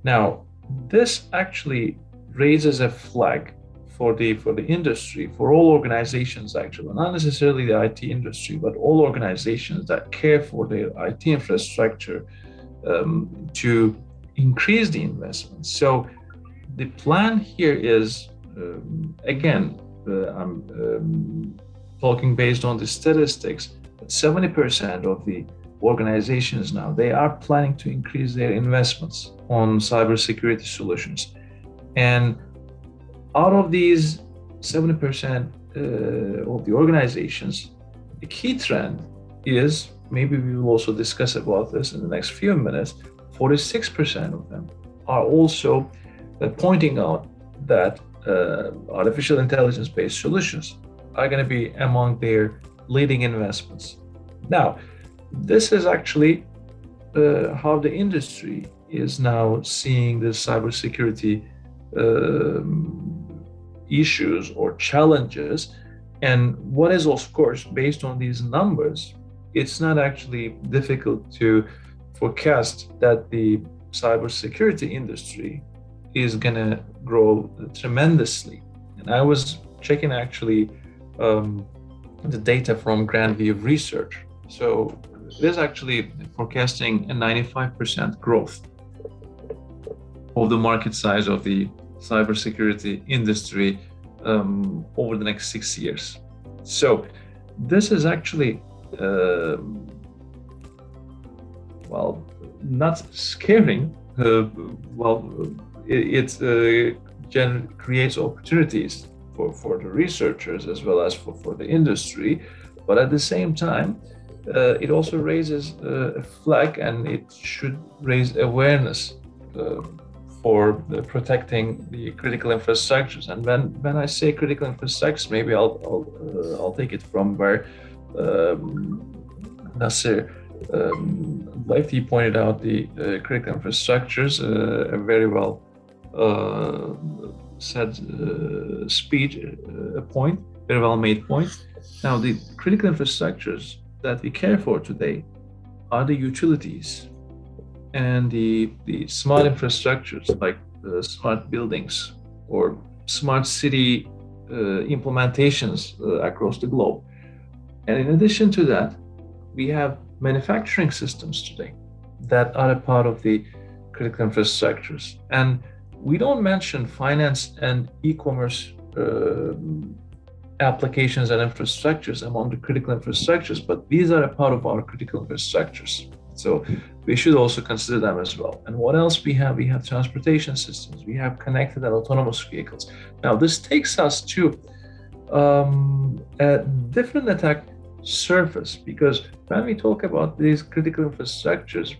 Now, this actually raises a flag for the for the industry, for all organizations actually, not necessarily the IT industry, but all organizations that care for their IT infrastructure um, to increase the investment. So the plan here is um, again, uh, I'm um, talking based on the statistics. 70% of the organizations now they are planning to increase their investments on cybersecurity solutions and out of these 70% uh, of the organizations, the key trend is maybe we will also discuss about this in the next few minutes. 46% of them are also uh, pointing out that uh, artificial intelligence based solutions are going to be among their leading investments. Now, this is actually uh, how the industry is now seeing the cybersecurity issues or challenges. And what is, of course, based on these numbers, it's not actually difficult to forecast that the cybersecurity industry is going to grow tremendously. And I was checking actually um, the data from Grand View Research. So is actually forecasting a 95% growth of the market size of the cybersecurity industry um, over the next six years. So this is actually, uh, well, not scaring. Uh, well, it, it uh, creates opportunities for, for the researchers as well as for, for the industry. But at the same time, uh, it also raises uh, a flag and it should raise awareness uh, for protecting the critical infrastructures. And when, when I say critical infrastructures, maybe I'll, I'll, uh, I'll take it from where um, Nasir um, pointed out the uh, critical infrastructures, uh, very well uh, said uh, speech, uh, point, very well made point. Now, the critical infrastructures that we care for today are the utilities and the, the smart infrastructures like uh, smart buildings or smart city uh, implementations uh, across the globe. And in addition to that, we have manufacturing systems today that are a part of the critical infrastructures. And we don't mention finance and e-commerce uh, applications and infrastructures among the critical infrastructures, but these are a part of our critical infrastructures. So we should also consider them as well. And what else we have? We have transportation systems. We have connected and autonomous vehicles. Now this takes us to um, a different attack surface because when we talk about these critical infrastructures,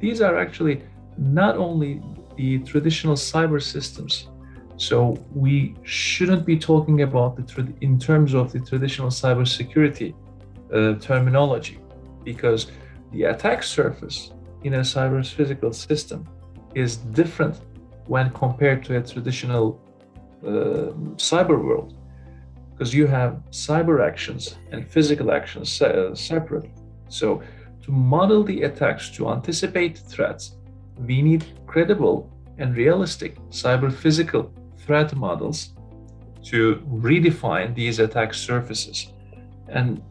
these are actually not only the traditional cyber systems. So we shouldn't be talking about the in terms of the traditional cybersecurity uh, terminology because the attack surface in a cyber physical system is different when compared to a traditional uh, cyber world because you have cyber actions and physical actions uh, separate. So, to model the attacks to anticipate threats, we need credible and realistic cyber physical threat models to redefine these attack surfaces. And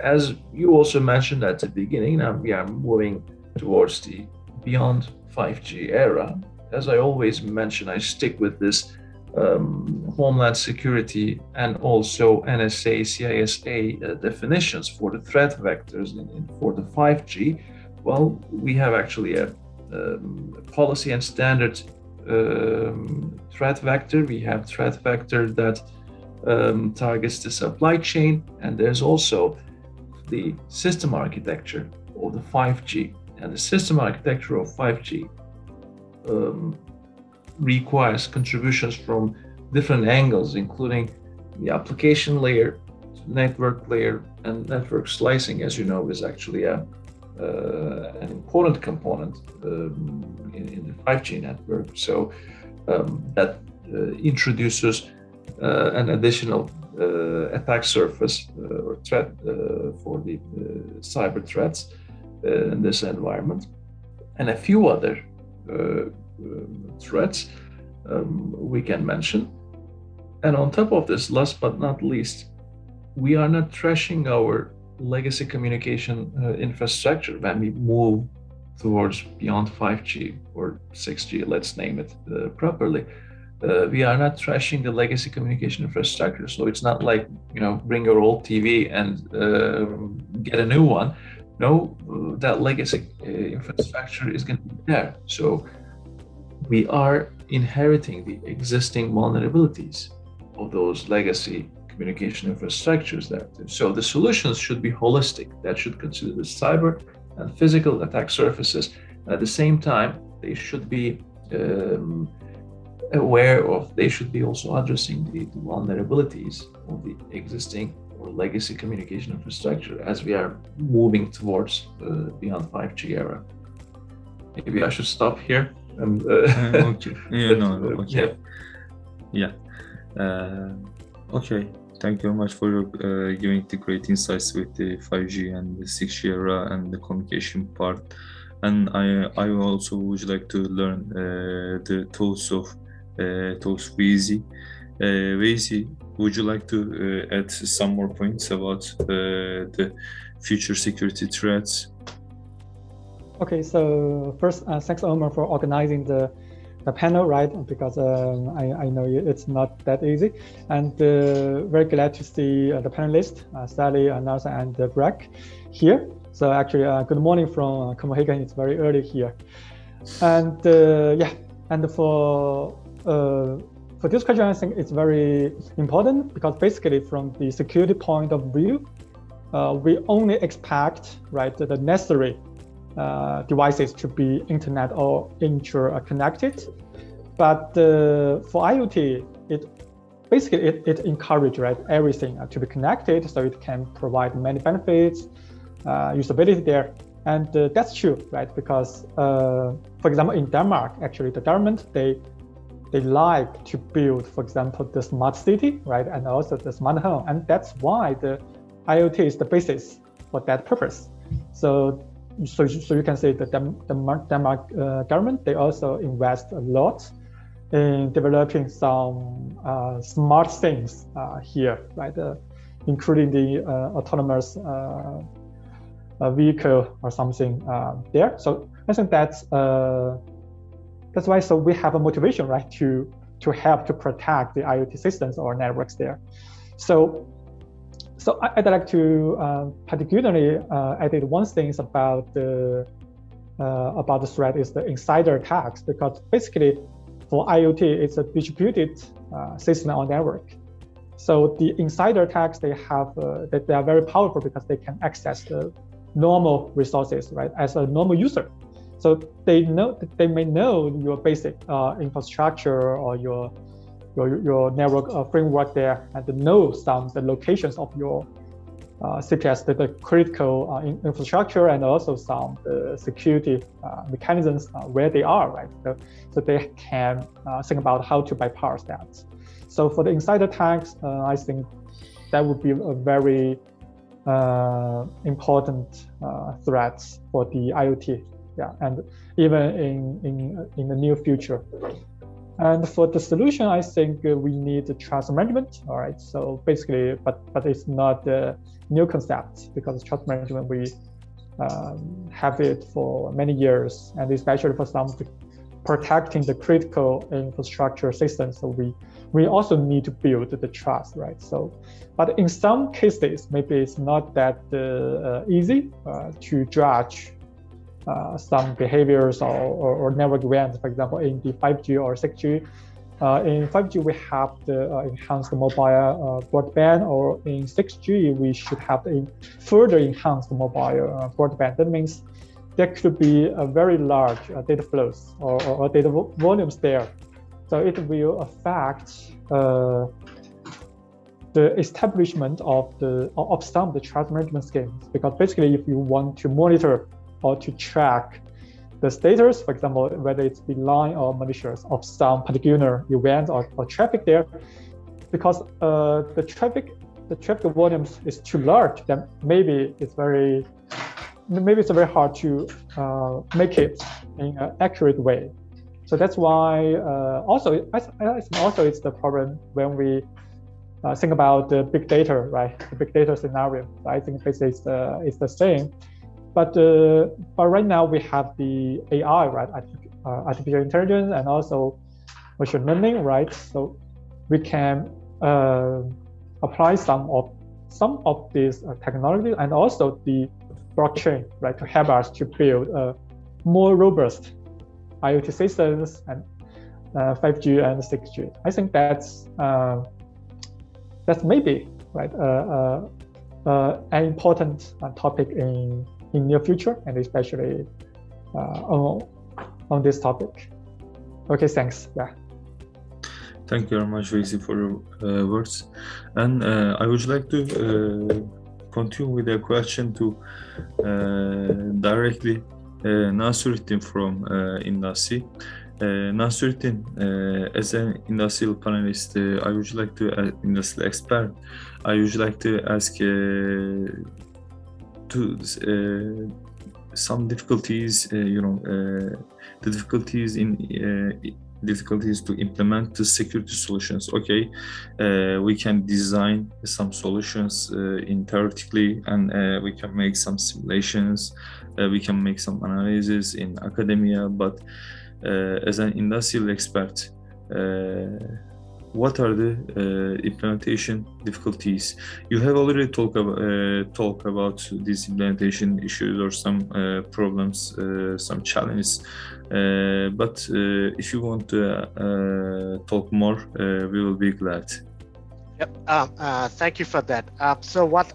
as you also mentioned at the beginning, now we are moving towards the beyond 5G era. As I always mention, I stick with this um, Homeland Security and also NSA, CISA uh, definitions for the threat vectors in, in, for the 5G. Well, we have actually a, um, policy and standard um, threat vector. We have threat vector that um, targets the supply chain, and there's also the system architecture of the 5G. And the system architecture of 5G um, requires contributions from different angles, including the application layer, network layer, and network slicing, as you know, is actually a, uh, an important component um, in, in, the 5G network. So um, that uh, introduces uh, an additional attack surface uh, or threat uh, for the cyber threats in this environment, and a few other um, threats um, we can mention. And on top of this, last but not least, we are not trashing our legacy communication uh, infrastructure when we move towards beyond 5G or 6G, let's name it uh, properly. Uh, we are not trashing the legacy communication infrastructure. So it's not like, you know, bring your old TV and uh, get a new one. No, that legacy uh, infrastructure is going to be there. So we are inheriting the existing vulnerabilities of those legacy communication infrastructures there. So the solutions should be holistic. That should consider the cyber and physical attack surfaces. At the same time, they should be um, aware of, they should be also addressing the, the vulnerabilities of the existing or legacy communication infrastructure as we are moving towards uh, beyond 5G era. Maybe I should stop here. And, uh, okay. Yeah, no, okay. Yeah. yeah. Uh, okay. Thank you very much for uh, giving the great insights with the 5G and the 6G era and the communication part. and I I also would like to learn uh, the tools of Weizhi. Uh, Weizhi, would you like to uh, add some more points about uh, the future security threats? Okay, so first, uh, thanks Omar for organizing the the panel, right? Because um, I, I know it's not that easy. And uh, very glad to see uh, the panelists, uh, Sally, uh, and uh, Greg here. So actually, good morning from Copenhagen. It's very early here. And yeah, and for for this question, I think it's very important because basically from the security point of view, we only expect right the necessary uh, devices to be internet or interconnected. But uh, for IoT, it basically it, it encourages right everything uh, to be connected, so it can provide many benefits, uh, usability there, and uh, that's true, right? Because uh, for example, in Denmark, actually the government they they like to build, for example, the smart city, right, and also the smart home, and that's why the IoT is the basis for that purpose. So so, so you can say that the Denmark, Denmark uh, government, they also invest a lot in developing some uh, smart things uh, here, right? Uh, including the uh, autonomous uh, vehicle or something there. So I think that's that's why. So we have a motivation, right, to to help to protect the IoT systems or networks there. So so I, would like to uh, particularly uh, added one thing about the uh, about the threat is the insider attacks because basically for IoT it's a distributed uh, system or network. So the insider attacks they have uh, that they are very powerful because they can access the normal resources right as a normal user. So they know they may know your basic uh, infrastructure or your your, your network uh, framework there and know some the locations of your uh, CPS, the, the critical uh, in infrastructure, and also some uh, security uh, mechanisms uh, where they are, right? So, so they can uh, think about how to bypass that. So for the insider attacks, I think that would be a very important threat for the IoT. Yeah, and even in in in the near future. And for the solution, I think uh, we need trust management. All right. So basically, but but it's not a new concept because trust management we um, have it for many years, and especially for some protecting the critical infrastructure systems. So we we also need to build the trust, right? So, but in some cases, maybe it's not that uh, easy uh, to judge uh, some behaviors or, or, or, network events, for example, in the 5G or 6G. Uh, in 5G, we have the uh, enhanced mobile broadband, or in 6G, we should have a further enhanced mobile broadband. That means there could be a very large data flows or, or, data volumes there. So it will affect the establishment of the of some of the trust management schemes because basically if you want to monitor or to track the status, for example, whether it's benign or malicious of some particular event or, or traffic there, because uh, the traffic the traffic volumes is too large, then maybe it's very maybe it's very hard to uh, make it in an accurate way. So that's why uh, also also it's the problem when we uh, think about the big data, right? The big data scenario. I think this is the is the same. But uh, but right now we have the AI, right? Uh, artificial intelligence and also machine learning, right? So we can uh, apply some of some of these uh, technologies and also the blockchain, right, to help us to build a more robust IoT systems and 5G uh, and 6G. I think that's uh, that's maybe right an important topic in in near future and especially uh, on, on this topic. Okay, thanks. Yeah. Thank you very much, Weizhi, for your uh, words. And uh, I would like to uh, continue with a question to uh, directly uh, Nasuruddin from uh, Industry. Uh, Nasuruddin, uh, as an industrial panelist, uh, I would like to, uh, industrial expert, I would like to ask uh, to uh, some difficulties, uh, you know, uh, the difficulties in difficulties to implement the security solutions. Okay, uh, we can design some solutions uh, in theoretically, and uh, we can make some simulations. we can make some analysis in academia, but as an industrial expert, what are the uh, implementation difficulties? You have already talked about, uh, talk about these implementation issues or some uh, problems, uh, some challenges. Uh, but uh, if you want to talk more, we will be glad. Yep. Um, thank you for that. so what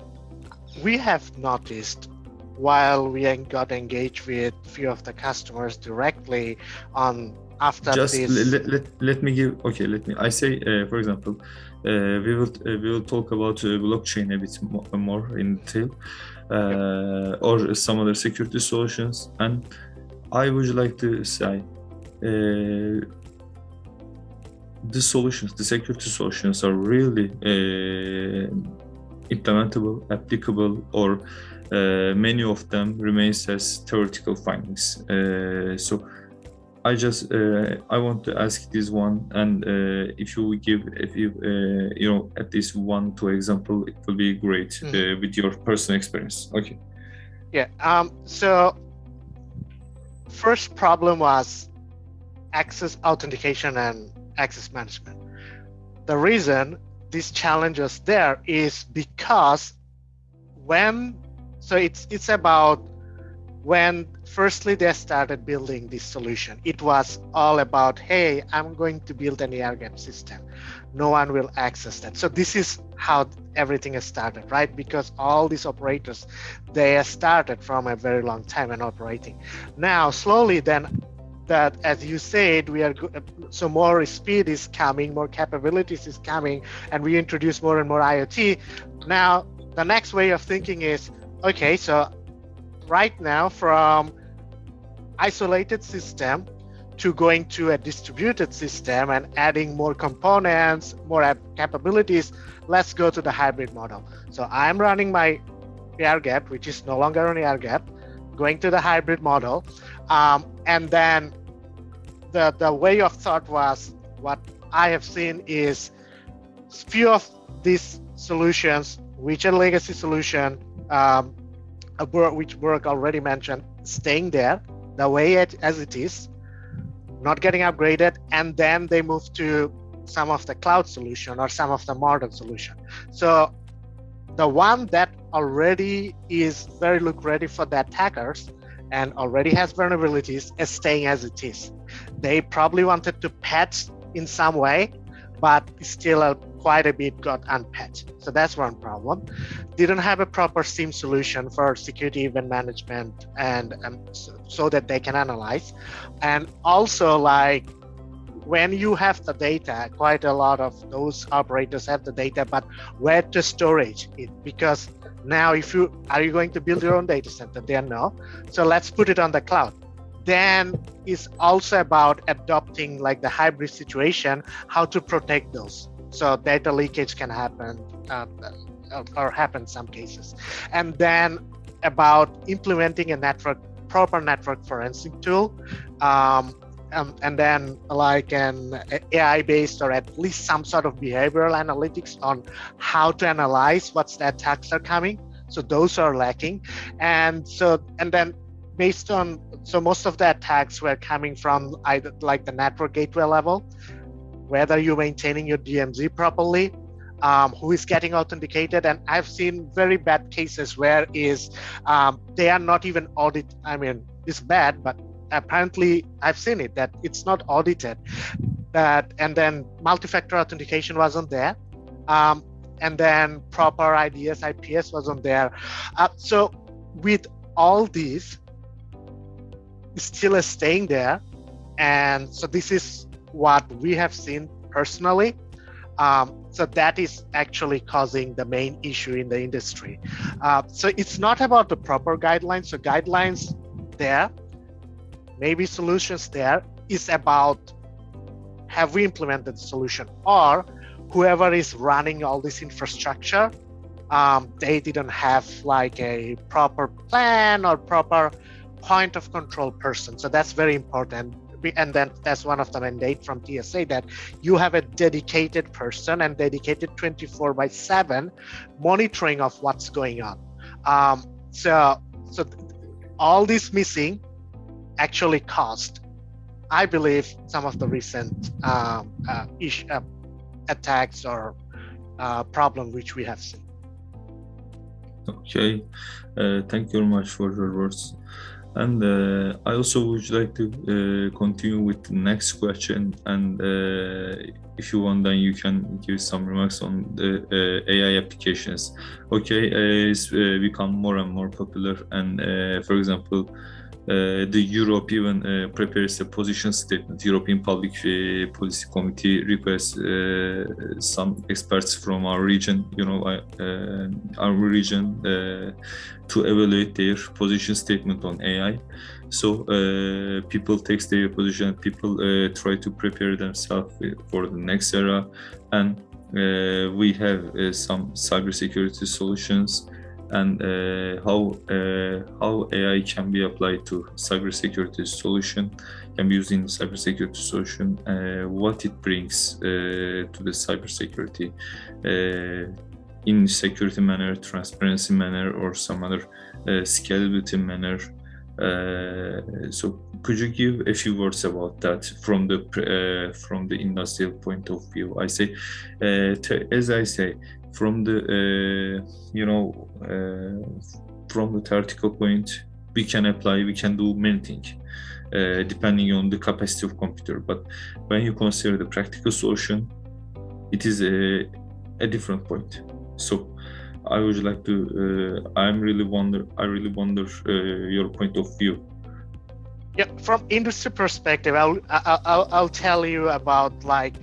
we have noticed while we got engaged with few of the customers directly on after just this. let, let, let me give okay let me i say uh, for example uh, we will uh, we will talk about uh, blockchain a bit more, more in detail uh, or some other security solutions and i would like to say uh, the solutions the security solutions are really implementable applicable or many of them remains as theoretical findings so I just uh, I want to ask this one, and uh, if you give if you uh, you know at least one two example, it will be great mm-hmm. with your personal experience. Okay. Yeah. Um. So first problem was access authentication and access management. The reason this challenge was there is because when so it's it's about when firstly they started building this solution. It was all about hey i'm going to build an air gap system. No one will access that. So this is how everything has started right? Because all these operators they started from a very long time and operating. Now slowly then that as you said we are uh, so more speed is coming more capabilities is coming and we introduce more and more iot now the next way of thinking is okay so right now from isolated system to going to a distributed system and adding more components, more capabilities, let's go to the hybrid model. So I'm running my air gap, which is no longer an air gap, going to the hybrid model. Um, and then the, the way of thought was what I have seen is few of these solutions, which are legacy solution, um, which Burak already mentioned, staying there the way it, as it is, not getting upgraded, and then they move to some of the cloud solution or some of the modern solution. So the one that already is very look ready for the attackers and already has vulnerabilities is staying as it is. They probably wanted to patch in some way, but still a quite a bit got unpatched. So that's one problem. Didn't have a proper SIEM solution for security event management and um, so, so that they can analyze. And also like when you have the data, quite a lot of those operators have the data, but where to storage it? Because now if you are you going to build your own data center? They are no. So let's put it on the cloud. Then it's also about adopting like the hybrid situation, how to protect those so data leakage can happen uh, or happen in some cases and then about implementing a network proper network forensic tool um, um, and then like an AI based or at least some sort of behavioral analytics on how to analyze what's the attacks are coming. So those are lacking. And so, and then based on, so most of the attacks were coming from either like the network gateway level whether you're maintaining your DMZ properly, um, who is getting authenticated. And I've seen very bad cases where is um, they are not even audit. I mean, it's bad, but apparently I've seen it that it's not audited. That and then multi-factor authentication wasn't there. Um, and then proper IDS, IPS wasn't there. Uh, so with all these, still staying there, and so this is what we have seen personally. Um, so that is actually causing the main issue in the industry. Uh, so it's not about the proper guidelines. So guidelines there, maybe solutions there is about have we implemented the solution or whoever is running all this infrastructure, um, they didn't have like a proper plan or proper point of control person. So that's very important. And then that's one of the mandate from TSA that you have a dedicated person and dedicated 24 by 7 monitoring of what's going on. Um, so, so all this missing actually caused, I believe, some of the recent um, uh, ish, uh, attacks or uh, problem which we have seen. Okay, uh, thank you very much for your words. And uh, I also would like to uh, continue with the next question. And uh, if you want, then you can give some remarks on the uh, AI applications. Okay, uh, it's become more and more popular. And for example, uh, Uh, the Europe even uh, prepares a position statement. European Public uh, Policy Committee requests uh, some experts from our region, you know, uh, our region, to evaluate their position statement on AI. So people take their position, people try to prepare themselves for the next era, and we have some cybersecurity solutions and uh, how uh, how AI can be applied to cybersecurity solution, can be used in cybersecurity solution, uh, what it brings to the cybersecurity in security manner, transparency manner, or some other scalability manner. Uh, so could you give a few words about that from the uh, from the industrial point of view i say uh, as i say from the you know from the theoretical point we can apply we can do many things uh, depending on the capacity of computer. But when you consider the practical solution it is a, a different point. So i would like to uh, i'm really wonder i really wonder uh, your point of view. Yeah from industry perspective i'll i'll, I'll tell you about like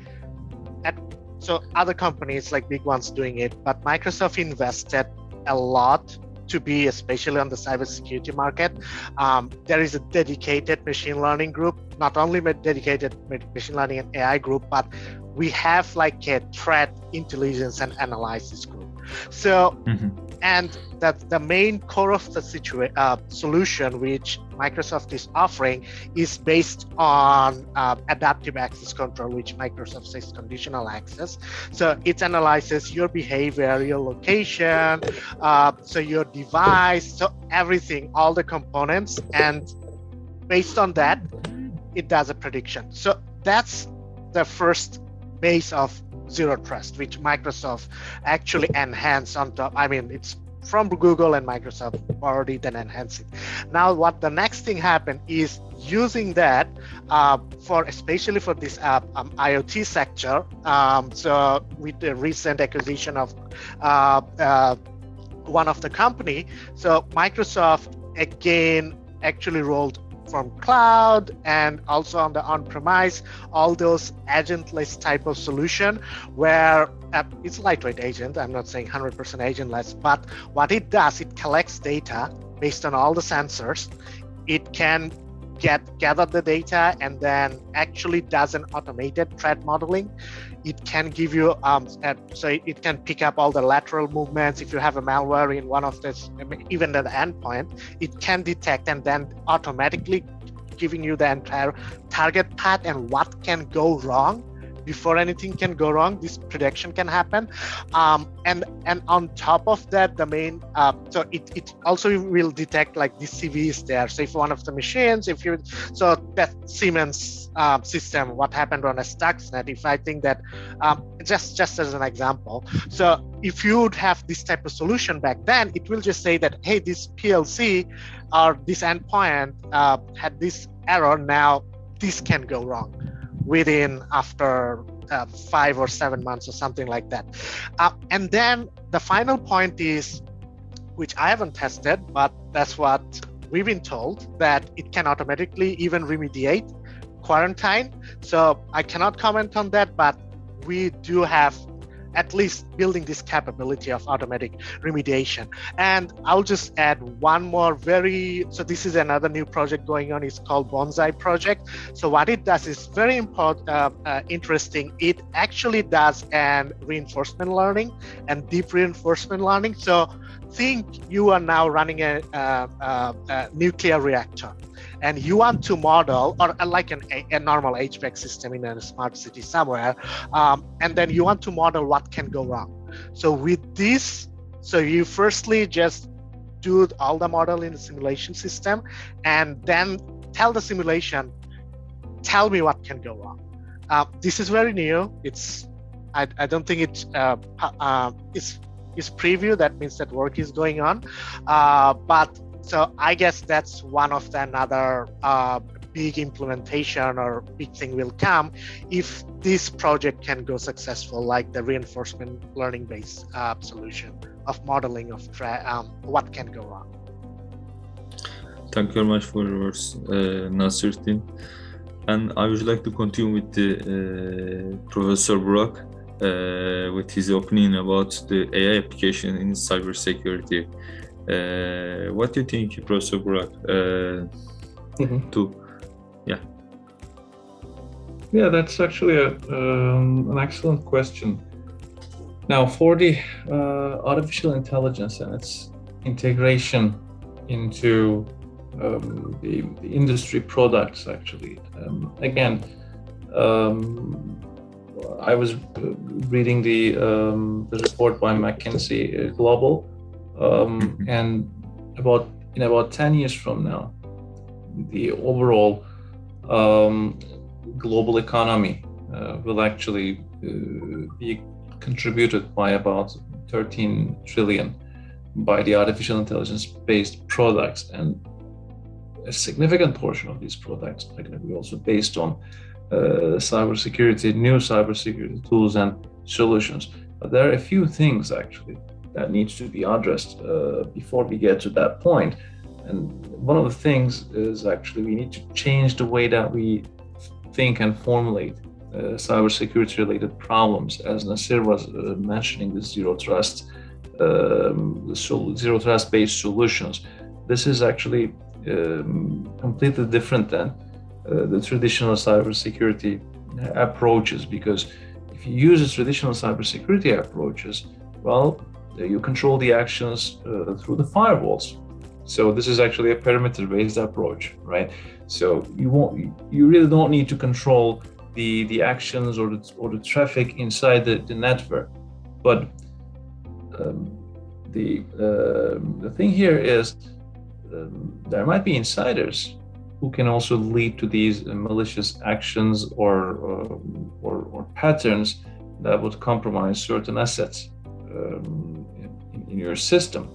so other companies like big ones doing it but microsoft invested a lot to be especially on the cybersecurity market. Um, there is a dedicated machine learning group not only dedicated machine learning and ai group but we have like a threat intelligence and analysis group. So mm-hmm and that the main core of the situa- uh, solution which Microsoft is offering is based on uh, adaptive access control, which Microsoft says conditional access. So it analyzes your behavior, your location, uh, so your device, so everything, all the components, and based on that, it does a prediction. So that's the first base of zero trust, which Microsoft actually enhanced on top. I mean, it's from Google and Microsoft already then enhanced it. Now, what the next thing happened is using that uh, for especially for this uh, um, IoT sector. Um, so with the recent acquisition of uh, uh one of the company, so Microsoft again actually rolled from cloud and also on the on-premise, all those agentless type of solution where uh, it's lightweight agent. I'm not saying 100% agentless, but what it does, it collects data based on all the sensors. It can get gather the data and then actually does an automated threat modeling. It can give you um, so it can pick up all the lateral movements. If you have a malware in one of this even at the endpoint it can detect and then automatically giving you the entire target path and what can go wrong before anything can go wrong this prediction can happen. Um, and and on top of that the main uh, so it, it also will detect like the cv is there so if one of the machines. If you so that siemens uh, system what happened on a stuxnet if i think that um, just just as an example so if you would have this type of solution back then it will just say that hey this plc or this endpoint uh, had this error. Now this can go wrong within after uh, five or seven months or something like that. Uh, and then the final point is, which I haven't tested, but that's what we've been told that it can automatically even remediate quarantine. So I cannot comment on that, but we do have at least building this capability of automatic remediation. And I'll just add one more very, so this is another new project going on. It's called Bonsai project. So what it does is very important, uh, uh, interesting. It actually does an reinforcement learning and deep reinforcement learning. So think you are now running a, a, a, a nuclear reactor and you want to model or uh, like an, a, normal HVAC system in a smart city somewhere, um, and then you want to model what can go wrong. So with this, so you firstly just do all the model in the simulation system, and then tell the simulation, tell me what can go wrong. Uh, this is very new. It's I, I don't think it uh, uh, preview. That means that work is going on, uh, but so I guess that's one of the another uh, big implementation or big thing will come if this project can go successful, like the reinforcement learning based uh, solution of modeling of tra- um, what can go wrong. Thank you very much for your words, uh. And I would like to continue with the uh, Professor Burak uh, with his opinion about the AI application in cybersecurity. Uh, what do you think, Professor Burak? Uh, mm-hmm. To yeah. Yeah, that's actually a, um, an excellent question. Now, for the uh, artificial intelligence and its integration into um, the, the, industry products, actually, um, again, um, I was uh, reading the um, the report by McKinsey Global, um, mm-hmm. and about in about 10 years from now the overall um, global economy uh, will actually uh, be contributed by about 13 trillion by the artificial intelligence based products and a significant portion of these products are going to be also based on uh, cybersecurity, new cybersecurity tools and solutions. But there are a few things actually that needs to be addressed uh, before we get to that point. And one of the things is actually we need to change the way that we think and formulate uh, cybersecurity related problems. As Nasir was uh, mentioning, the zero trust, um, zero trust based solutions. This is actually um, completely different than uh, the traditional cybersecurity approaches because if you use the traditional cybersecurity approaches, well, you control the actions uh, through the firewalls. So this is actually a perimeter-based approach, right? So you won't, you really don't need to control the the actions or the or the traffic inside the, the network. But um, the uh, the thing here is um, there might be insiders who can also lead to these malicious actions or, uh, or, or patterns that would compromise certain assets um, in, your system.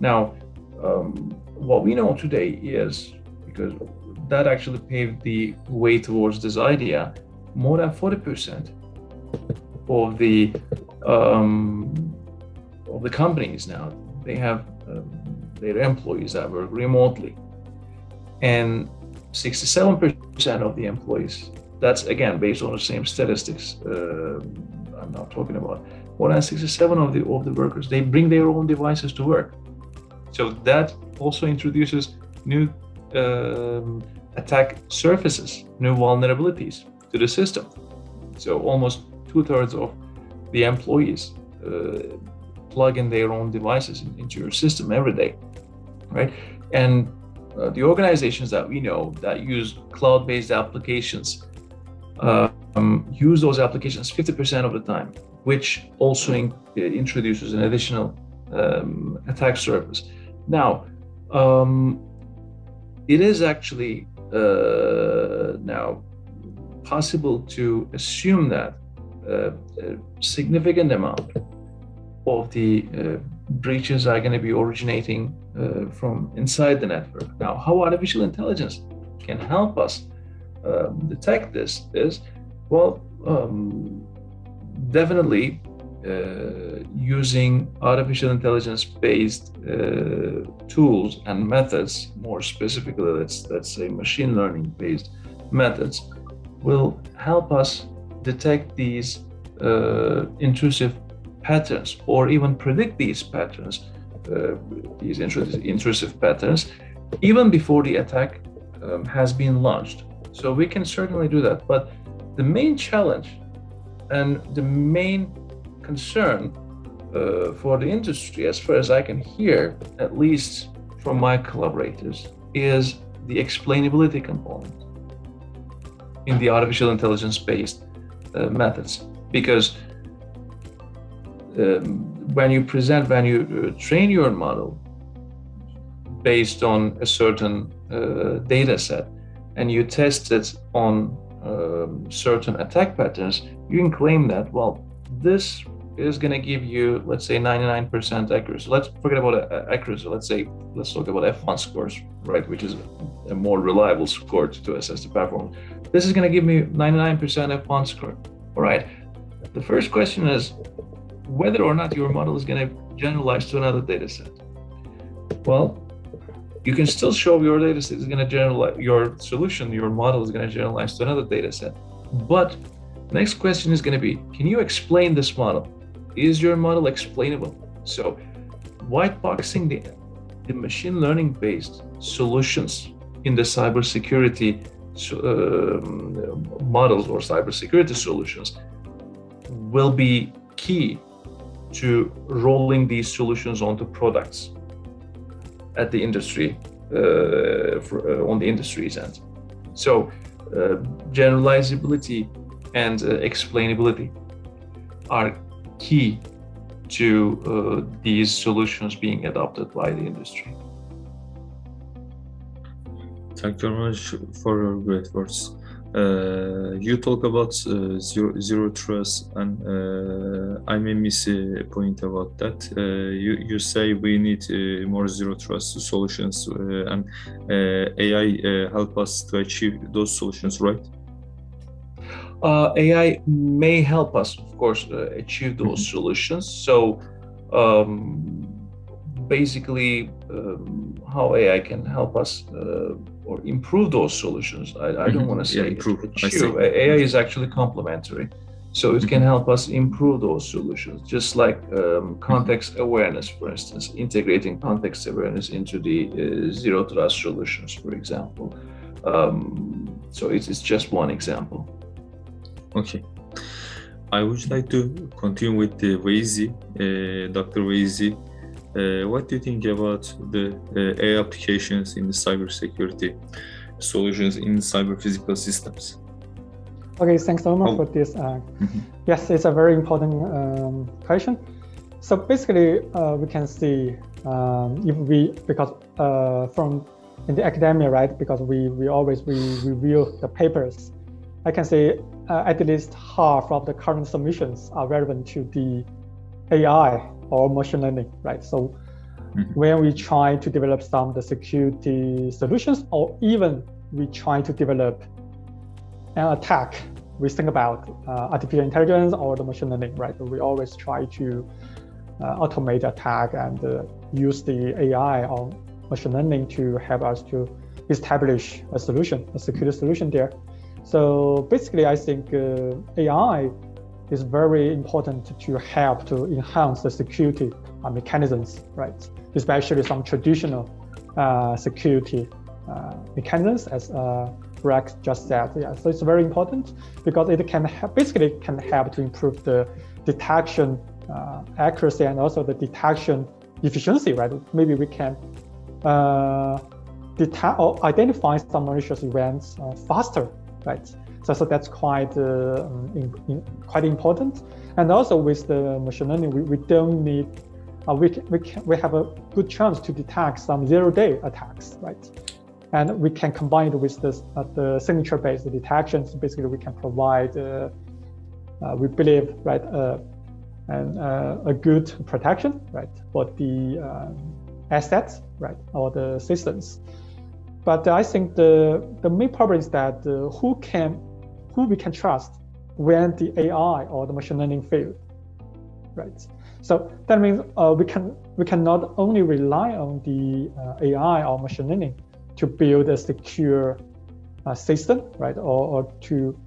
Now, um, what we know today is because that actually paved the way towards this idea, more than 40% of the um, of the companies now they have um, their employees that work remotely, and 67% of the employees. That's again based on the same statistics. Uh, I'm now talking about than 67 of the of the workers they bring their own devices to work. So that also introduces new um, attack surfaces new vulnerabilities to the system. So almost two-thirds of the employees uh, plug in their own devices into your system every day right? And uh, the organizations that we know that use cloud-based applications uh, um, use those applications 50% of the time which also in, uh, introduces an additional um, attack surface. Now, um, it is actually uh, now possible to assume that uh, a significant amount of the uh, breaches are going to be originating uh, from inside the network. Now, how artificial intelligence can help us um, detect this is well, um, definitely uh, using artificial intelligence based uh, tools and methods, more specifically, let's, let's say machine learning based methods, will help us detect these uh, intrusive patterns or even predict these patterns, uh, these intrusive patterns, even before the attack um, has been launched. So we can certainly do that. But the main challenge and the main concern uh, for the industry, as far as I can hear, at least from my collaborators, is the explainability component in the artificial intelligence based uh, methods. Because um, when you present, when you uh, train your model based on a certain uh, data set and you test it on um, certain attack patterns, you can claim that, well, this is going to give you, let's say, 99% accuracy. Let's forget about uh, accuracy. Let's say, let's talk about F1 scores, right, which is a more reliable score to assess the performance. This is going to give me 99% F1 score. All right. The first question is whether or not your model is going to generalize to another data set. Well, you can still show your data set is going to generalize your solution, your model is going to generalize to another data set. But next question is going to be, can you explain this model? Is your model explainable? So white boxing the, the machine learning based solutions in the cybersecurity uh, models or cybersecurity solutions will be key to rolling these solutions onto products at the industry uh, for, uh, on the industry's end. So uh, generalizability and explainability are key to uh, these solutions being adopted by the industry. Thank you very much for your great words. Uh, you talk about uh, zero, zero trust, and uh, I may miss a point about that. Uh, you, you say we need uh, more zero trust solutions, uh, and AI help us to achieve those solutions, right? AI may help us, of course, achieve those mm-hmm. solutions. So. Um, basically um, how AI can help us uh, or improve those solutions. I, I don't mm-hmm. want to say yeah, improve. AI is actually complementary. So it can mm-hmm. help us improve those solutions, just like um, context awareness, for instance, integrating context awareness into the uh, zero trust solutions, for example. Um, so it's, it's just one example. Okay. I would like to continue with the Weizhi, uh, Dr. Weizhi. Uh, what do you think about the uh, AI applications in the cybersecurity solutions in cyber physical systems? Okay, thanks so much oh. for this. Uh, mm-hmm. Yes, it's a very important um, question. So basically, uh, we can see um, if we because uh, from in the academia, right? Because we we always we review the papers. I can say uh, at least half of the current submissions are relevant to the AI or machine learning, right? So mm-hmm. when we try to develop some of the security solutions, or even we try to develop an attack, we think about uh, artificial intelligence or the machine learning, right? We always try to uh, automate attack and uh, use the AI or machine learning to help us to establish a solution, a security solution there. So basically, I think uh, AI is very important to help to enhance the security uh, mechanisms, right? Especially some traditional uh, security uh, mechanisms, as uh, Rex just said. Yeah, so it's very important because it can basically can help to improve the detection uh, accuracy and also the detection efficiency, right? Maybe we can uh, detect or identify some malicious events faster, right? So, so that's quite uh, in, in, quite important. And also with the machine learning, we, we don't need uh, we can, we can, we have a good chance to detect some zero-day attacks, right? And we can combine it with this uh, the signature-based detections. Basically, we can provide uh, uh, we believe right uh, and a good protection, right, for the um, assets, right, or the systems. But I think the the main problem is that who can who we can trust when the AI or the machine learning fail, right? So that means uh, we can we can not only rely on the uh, AI or machine learning to build a secure uh, system, right? Or, or to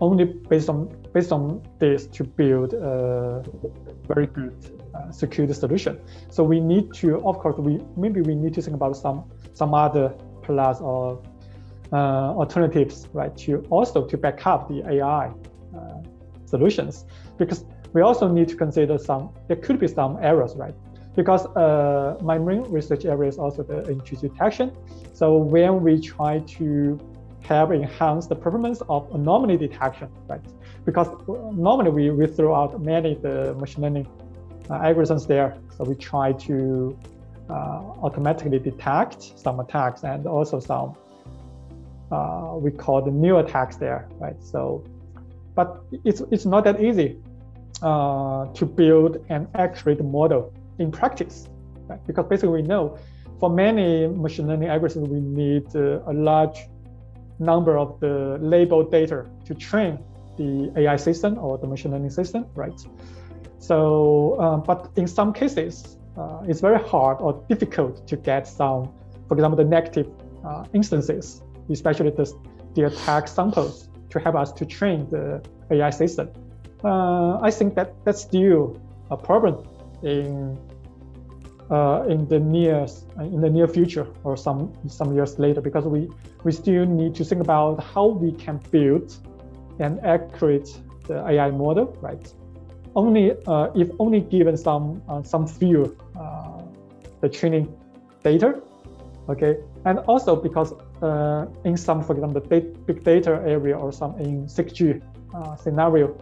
only based on based on this to build a very good uh, solution. So we need to, of course, we maybe we need to think about some some other plus or alternatives, right, to also to back up the AI uh, solutions. Because we also need to consider some, there could be some errors, right? Because uh, my main research area is also the intrusive detection. So when we try to have enhanced the performance of anomaly detection, right? Because normally we, we throw out many the machine learning uh, algorithms there. So we try to uh, automatically detect some attacks and also some uh, we call the new attacks there, right? So, but it's it's not that easy uh, to build an accurate model in practice, right? Because basically we know for many machine learning algorithms we need uh, a large number of the labeled data to train the AI system or the machine learning system, right? So, uh, but in some cases, uh, it's very hard or difficult to get some, for example, the negative uh, instances, especially the, the attack samples to help us to train the AI system. Uh, I think that that's still a problem in uh, in the near in the near future or some some years later because we we still need to think about how we can build an accurate the AI model, right? Only uh, if only given some uh, some few uh, the training data, okay, and also because uh, in some, for example, big data area or some in 6G uh, scenario,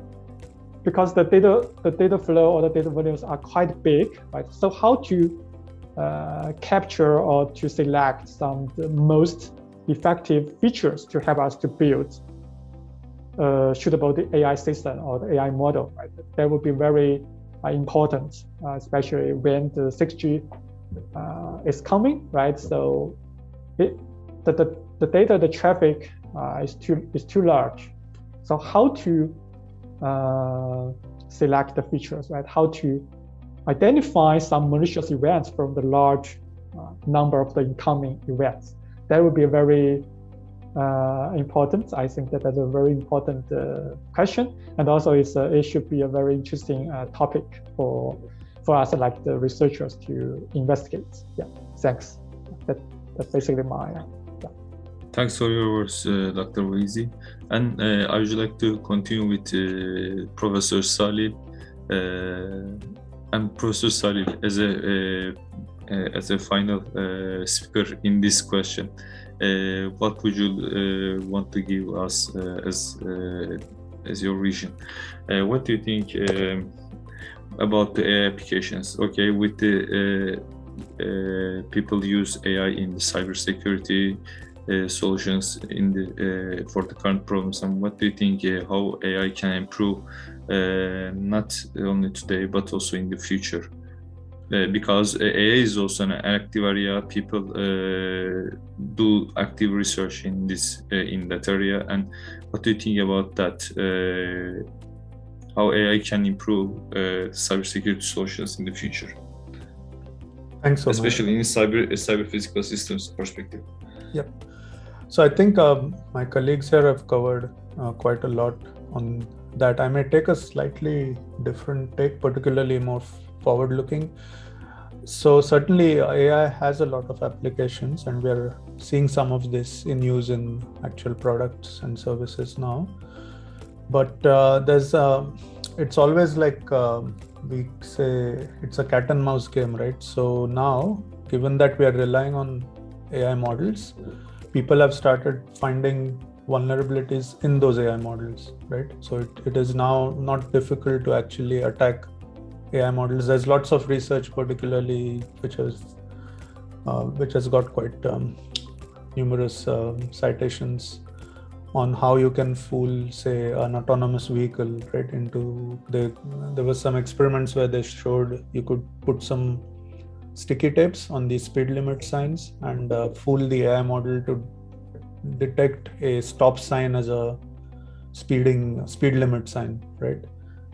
because the data the data flow or the data volumes are quite big, right? So how to uh, capture or to select some the most effective features to help us to build suitable the AI system or the AI model, right? That would be very uh, important, uh, especially when the 6G uh, is coming, right? So it, the, the, the data, the traffic uh, is too is too large. So how to uh, select the features, right? How to identify some malicious events from the large number of the incoming events. That would be a very uh, important. I think that that's a very important uh, question, and also it's uh, it should be a very interesting uh, topic for for us like the researchers to investigate. Yeah, thanks. That that's basically my. Uh. Thanks for your words, uh, Dr. Weizhi. And I would like to continue with Professor Salil. and Professor Salil, as a as a final speaker in this question, uh, what would you uh, want to give us uh, as as your vision? what do you think um, about the AI applications? Okay, with the people use AI in the cybersecurity uh, solutions in the uh, for the current problems and what do you think uh, how AI can improve not only today but also in the future uh, because AI is also an active area. People uh, do active research in this uh, in that area. And what do you think about that? Uh, how AI can improve uh, cybersecurity solutions in the future? Thanks so especially much. in cyber cyber physical systems perspective. Yep. So I think um, my colleagues here have covered uh, quite a lot on that. I may take a slightly different take, particularly more forward looking. So certainly ai has a lot of applications and we're seeing some of this in use in actual products and services now. But uh, there's uh, it's always like uh, we say it's a cat and mouse game right? So now given that we are relying on ai models people have started finding vulnerabilities in those ai models right so it, it is now not difficult to actually attack AI models. There's lots of research, particularly which has uh, which has got quite um, numerous uh, citations on how you can fool, say, an autonomous vehicle right into the. There was some experiments where they showed you could put some sticky tapes on the speed limit signs and uh, fool the AI model to detect a stop sign as a speeding speed limit sign, right?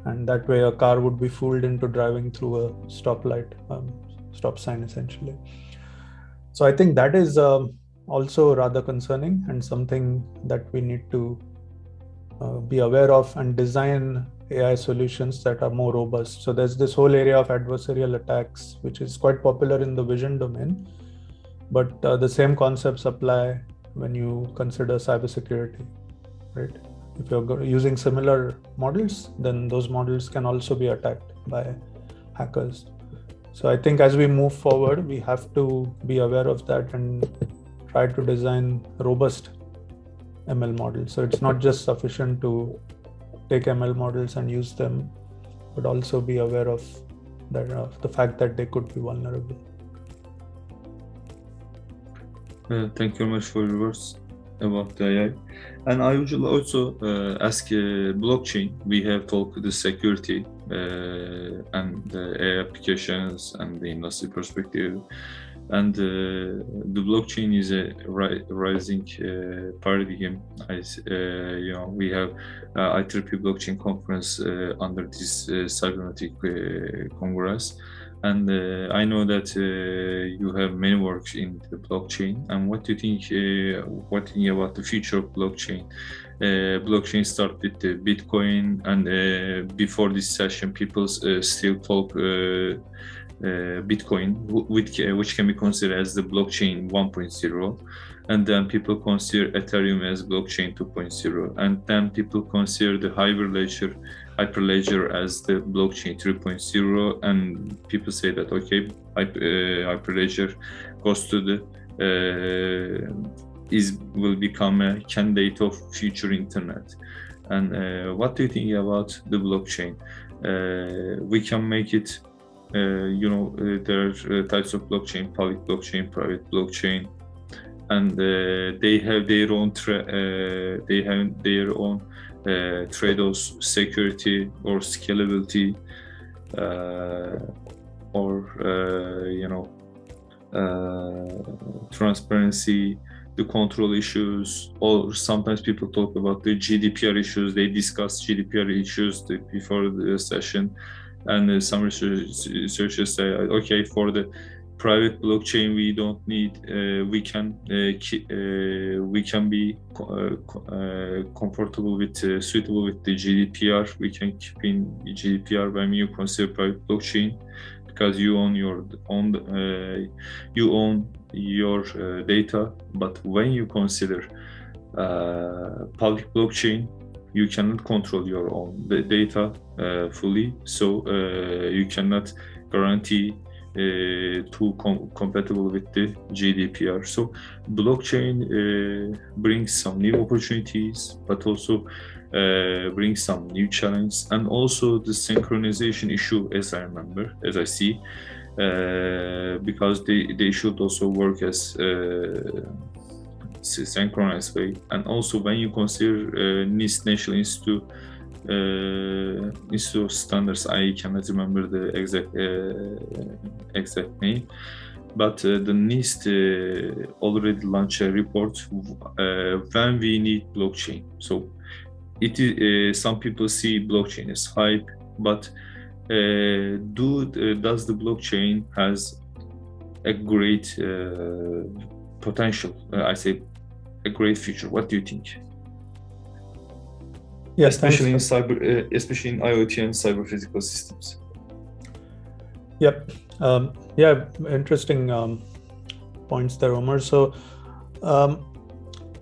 and that way a car would be fooled into driving through a stoplight um, stop sign essentially so i think that is uh, also rather concerning and something that we need to uh, be aware of and design ai solutions that are more robust so there's this whole area of adversarial attacks which is quite popular in the vision domain but uh, the same concepts apply when you consider cybersecurity right if you're using similar models, then those models can also be attacked by hackers. So I think as we move forward, we have to be aware of that and try to design robust ML models. So it's not just sufficient to take ML models and use them, but also be aware of that of the fact that they could be vulnerable. Uh, thank you very much for your words about AI. And I usually also uh, ask uh, blockchain. We have talked the security uh, and the AI applications and the industry perspective. And uh, the blockchain is a ri- rising uh, paradigm. As you know, we have uh, blockchain conference under this Cybermatics Congress and uh, I know that uh, you have many works in the blockchain. And what do you think? Uh, what think about the future of blockchain? Uh, blockchain started with the Bitcoin, and uh, before this session, people uh, still talk Bitcoin, which, which can be considered as the blockchain 1.0 and then people consider ethereum as blockchain 2.0 and then people consider the hyperledger hyperledger as the blockchain 3.0 and people say that okay uh, hyperledger goes to the uh, is will become a candidate of future internet. And uh, what do you think about the blockchain? Uh, we can make it uh, you know uh, there are types of blockchain public blockchain private blockchain and they have their own they have their own uh, trade-offs, security or scalability, uh, or uh, you know, uh, transparency, the control issues, or sometimes people talk about the GDPR issues. They discuss GDPR issues before the session, and some researchers say, okay, for the private blockchain we don't need uh, we can uh, uh, we can be uh, uh, comfortable with uh, suitable with the GDPR we can keep in GDPR when you consider private blockchain because you own your own you own your data. But when you consider public blockchain you cannot control your own data fully so you cannot guarantee uh, too com- compatible with the GDPR. So blockchain uh, brings some new opportunities, but also uh, brings some new challenges, and also the synchronization issue, as I remember, as I see, uh, because they they should also work as uh, synchronized way, and also when you consider uh, NIST National Institute uh, ISO standards. I cannot remember the exact uh, exact name, but uh, the NIST uh, already launched a report uh, when we need blockchain. So it is uh, some people see blockchain as hype, but do does the blockchain has a great potential? I say a great future. What do you think? Yes, especially thanks. in cyber, uh, especially in IoT and cyber physical systems. Yep. Um, yeah, interesting um, points there, Omar. So, um,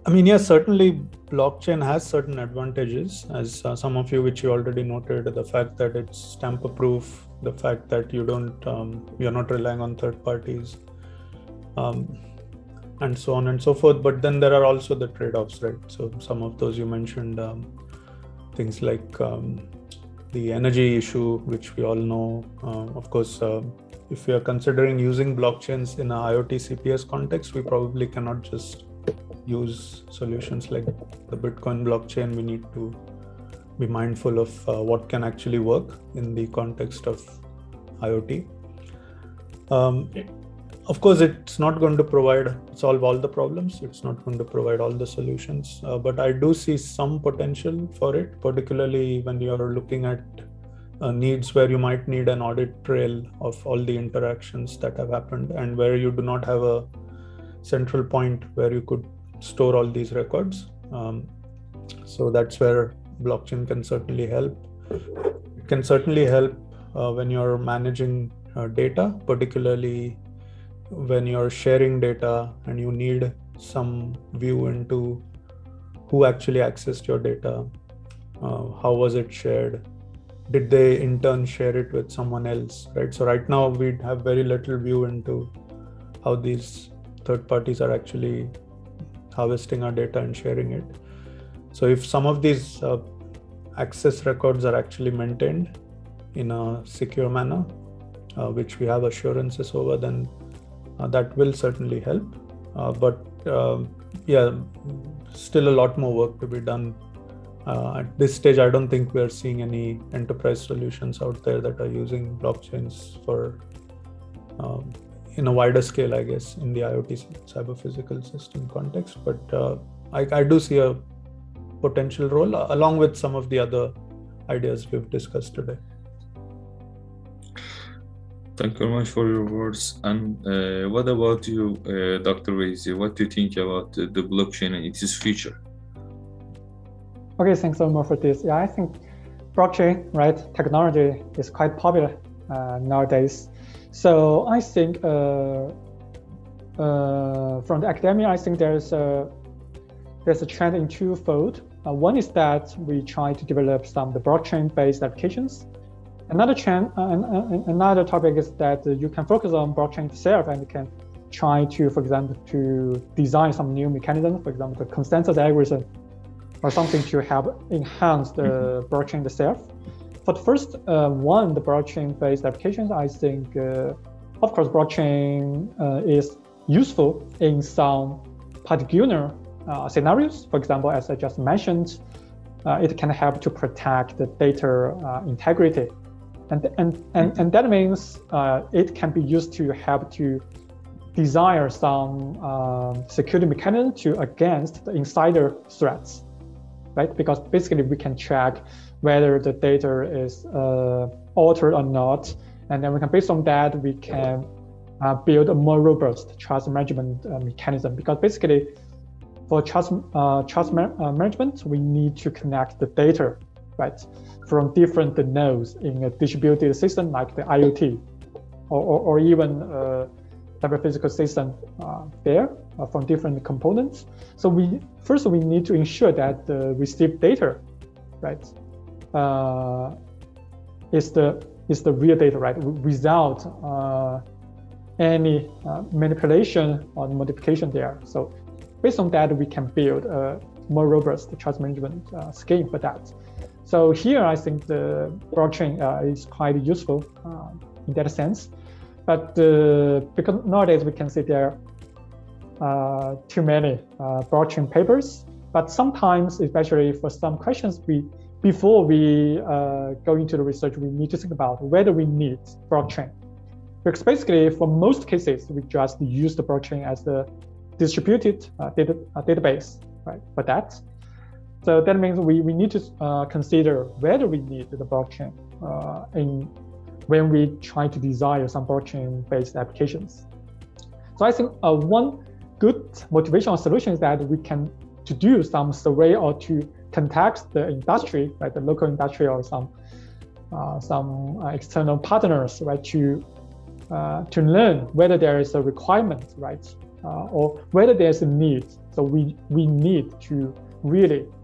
I mean, yeah, certainly blockchain has certain advantages, as uh, some of you, which you already noted, the fact that it's tamper proof, the fact that you don't, um, you're not relying on third parties, um, and so on and so forth. But then there are also the trade offs, right? So, some of those you mentioned um, things like um, the energy issue, which we all know. Uh, of course, uh, if we are considering using blockchains in a IoT CPS context, we probably cannot just use solutions like the Bitcoin blockchain. We need to be mindful of uh, what can actually work in the context of IoT. Um, of course it's not going to provide solve all the problems. It's not going to provide all the solutions. Uh, but i do see some potential for it particularly when you are looking at uh, needs where you might need an audit trail of all the interactions that have happened and where you do not have a central point where you could store all these records. Um, so that's where blockchain can certainly help. It can certainly help uh, when you're managing uh, data particularly when you're sharing data and you need some view into who actually accessed your data uh, how was it shared did they in turn share it with someone else right? So right now we have very little view into how these third parties are actually harvesting our data and sharing it. So if some of these uh, access records are actually maintained in a secure manner uh, which we have assurances over then that will certainly help uh, but um, yeah still a lot more work to be done uh, at this stage, I don't think we are seeing any enterprise solutions out there that are using blockchains for um, in a wider scale, I guess, in the IoT cyber physical system context. But uh, I, I, do see a potential role uh, along with some of the other ideas we've discussed today. Thank you very much for your words. And uh, what about you, uh, Dr. Weizhi? What do you think about the blockchain and its future? Okay, thanks so much for this. Yeah, I think blockchain, right, technology is quite popular uh, nowadays. So I think uh, uh, from the academia, I think there's a there's a trend in twofold. Uh, one is that we try to develop some of the blockchain-based applications. Another trend, uh, another topic is that you can focus on blockchain itself and you can try to, for example, to design some new mechanism, for example, the consensus algorithm or something to help enhance the mm-hmm. blockchain itself. For the first uh, one, the blockchain-based applications, I think, uh, of course, blockchain uh, is useful in some particular uh, scenarios. For example, as I just mentioned, uh, it can help to protect the data uh, integrity. And, and, and, and that means it can be used to help to design some um, security mechanism to against the insider threats right? Because basically we can check whether the data is uh, altered or not. And then we can, based on that, we can uh, build a more robust trust management uh, mechanism. Because basically, for trust, uh, trust ma uh, management, we need to connect the data, right, from different nodes in a distributed system like the IoT, or, or, or even uh, cyber physical system there uh, from different components. So we first we need to ensure that the received data, right, uh, is the is the real data, right, without uh, any uh, manipulation or modification there. So based on that, we can build a more robust trust management uh, scheme for that. So here, I think the blockchain uh, is quite useful in that sense. But because nowadays we can see there uh, too many uh, blockchain papers. But sometimes, especially for some questions, we before we uh, go into the research, we need to think about whether we need blockchain. Because basically, for most cases, we just use the blockchain as the distributed uh, data, uh, database, right? For that. So that means we, we need to uh, consider whether we need the blockchain in when we try to design some blockchain-based applications. So I think one good motivational solution is that we can to do some survey or to contact the industry, like the local industry or some uh, some uh, external partners, right, to uh, to learn whether there is a requirement, right, uh, or whether there's a need. So we we need to really uh,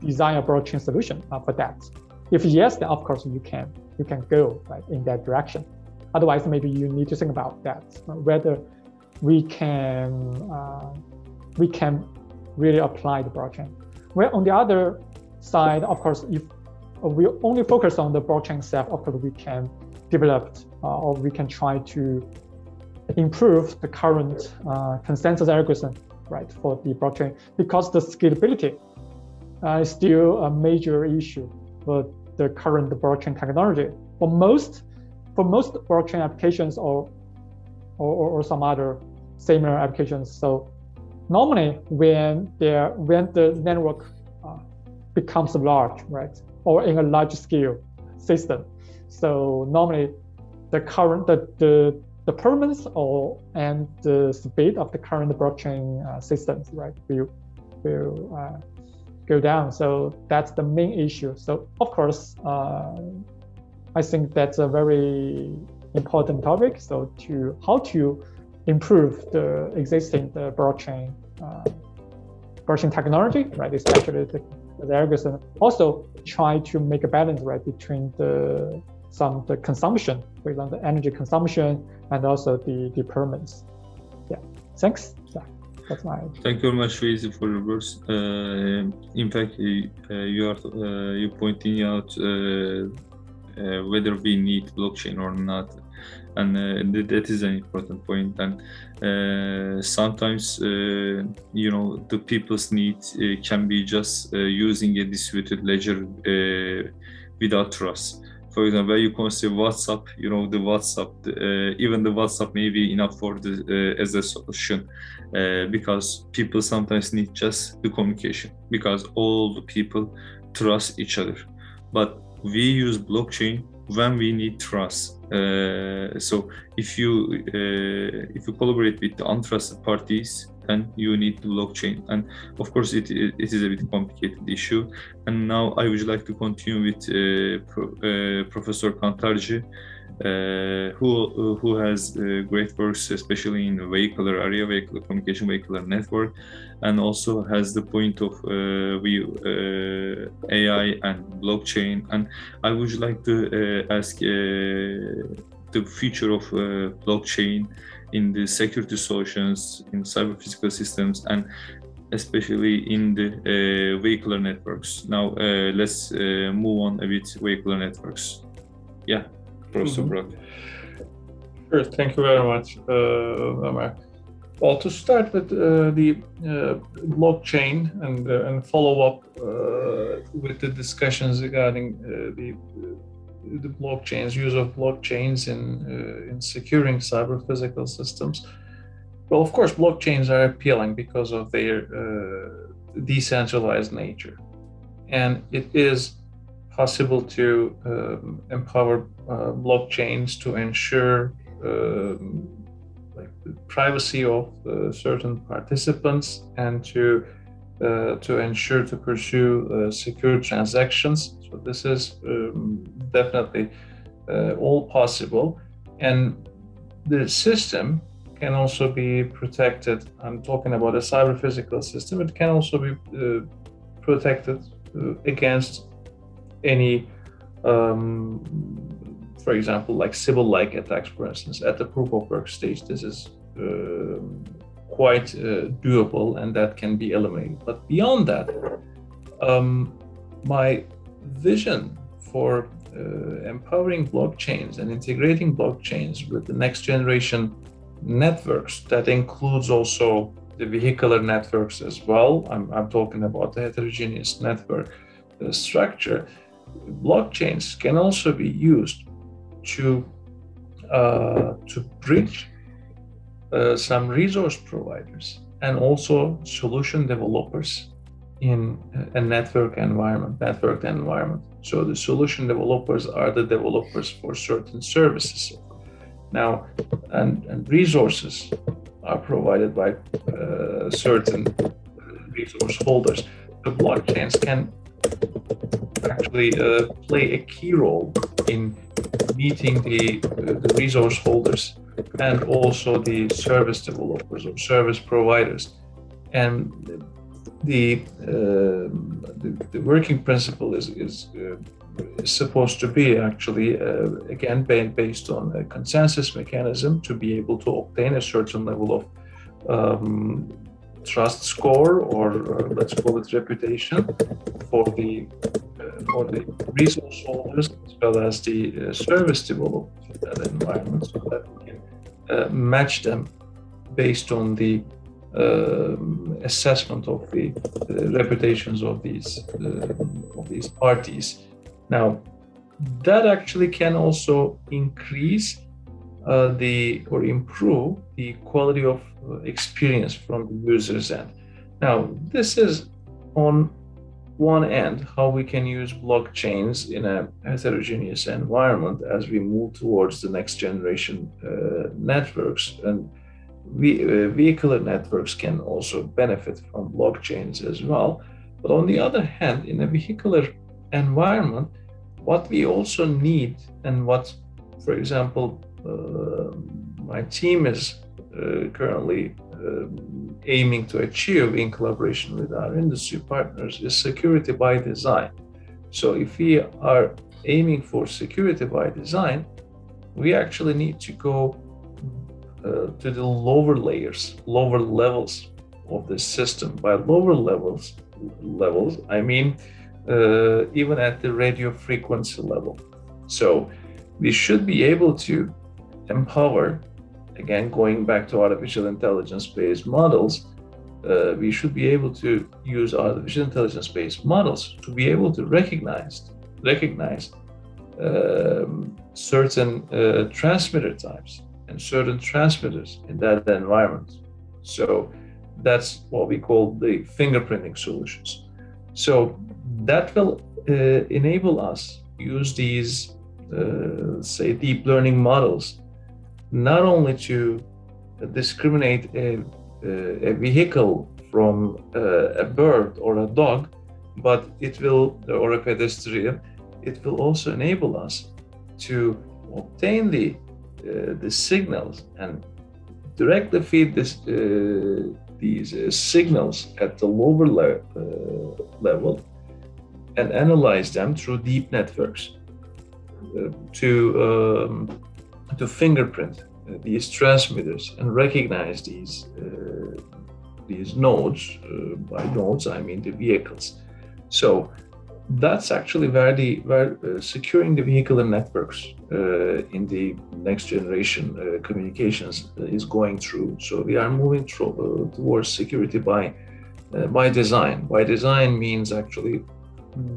design a blockchain solution uh, for that. If yes, then of course you can you can go right in that direction. Otherwise, maybe you need to think about that whether we can uh, we can really apply the blockchain. Well, on the other side, of course, if we only focus on the blockchain itself, of course, we can develop uh, or we can try to improve the current uh, consensus algorithm, right, for the blockchain because the scalability uh, is still a major issue for the current blockchain technology. For most, for most blockchain applications or or, or, some other similar applications. So normally when there when the network uh, becomes large, right, or in a large scale system, so normally the current the the, the performance or and the speed of the current blockchain uh, systems, right, will will uh, go down. So that's the main issue. So of course, uh, I think that's a very important topic. So to how to improve the existing the blockchain uh, blockchain technology, right? Especially the the algorithm also try to make a balance right between the some the consumption, for example, the energy consumption and also the the permits. Yeah, thanks. Yeah, that's my. Thank you very much, Weizhi, for your words. Uh, in fact, uh, you are uh, you pointing out uh, uh, whether we need blockchain or not and uh, that is an important point. and sometimes you know the people's need uh, can be just using a distributed ledger without trust for example you consider whatsapp you know the whatsapp even the whatsapp may be enough for the as a solution because people sometimes need just the communication because all the people trust each other but we use blockchain when we need trust. Uh, so if you uh, if you collaborate with the untrusted parties, then you need the blockchain. And of course, it, it, is a bit complicated issue. And now I would like to continue with uh, Pro, uh, Professor Kantarci. Uh, who who has uh, great works, especially in the vehicular area, vehicular communication, vehicular network, and also has the point of uh, we, AI and blockchain. And I would like to ask the future of blockchain in the security solutions, in cyber physical systems, and especially in the uh, vehicular networks. Now, uh, let's uh, move on a bit vehicular networks. Yeah. Professor mm-hmm. Burak. Sure, thank you very much, uh. Well, to start with uh, the uh, blockchain and uh, and follow up uh, with the discussions regarding uh, the the blockchains, use of blockchains in in securing cyber physical systems. Well, of course, blockchains are appealing because of their decentralized nature, and it is possible to um, empower uh, blockchains to ensure um, like the privacy of uh, certain participants and to uh, to ensure to pursue uh, secure transactions. So this is um, definitely uh, all possible, and the system can also be protected. I'm talking about a cyber physical system. It can also be uh, protected against any, um, for example, like Sybil like attacks, for instance, at the proof of work stage, this is uh, quite uh, doable and that can be eliminated. But beyond that, um, my vision for uh, empowering blockchains and integrating blockchains with the next generation networks that includes also the vehicular networks as well. I'm, I'm talking about the heterogeneous network uh, structure blockchains can also be used to uh, to bridge uh, some resource providers and also solution developers in a network environment, networked environment. So the solution developers are the developers for certain services. Now, and, and resources are provided by uh, certain resource holders. The blockchains can actually uh, play a key role in meeting the, uh, the resource holders and also the service developers or service providers. And the, uh, the, the, working principle is, is, uh, is supposed to be actually, uh, again, based on a consensus mechanism to be able to obtain a certain level of um, trust score or, or, let's call it reputation for the uh, for the resource holders as well as the uh, service developers in that environment so that we can uh, match them based on the um, assessment of the reputations of these uh, of these parties. Now, that actually can also increase uh, the or improve the quality of uh, experience from the user's end. Now, this is on one end how we can use blockchains in a heterogeneous environment as we move towards the next generation uh, networks and uh, vehicular networks can also benefit from blockchains as well but on the other hand in a vehicular environment what we also need and what for example uh, my team is uh, currently uh, aiming to achieve in collaboration with our industry partners is security by design. So if we are aiming for security by design, we actually need to go uh, to the lower layers, lower levels of the system. By lower levels, levels, I mean uh, even at the radio frequency level. So we should be able to empower, again, going back to artificial intelligence based models, uh, we should be able to use artificial intelligence based models to be able to recognize recognize um, certain uh, transmitter types and certain transmitters in that environment. So that's what we call the fingerprinting solutions. So that will uh, enable us use these, uh, say, deep learning models, not only to discriminate a, uh, a vehicle from uh, a bird or a dog, but it will, or a pedestrian, it will also enable us to obtain the the signals and directly feed this, uh, these uh, signals at the lower le level and analyze them through deep networks to um, to fingerprint these transmitters and recognize these uh, these nodes. Uh, by nodes, I mean the vehicles. So that's actually where the where uh, securing the vehicular networks uh, in the next generation uh, communications uh, is going through. So we are moving uh, towards security by uh, by design. By design means actually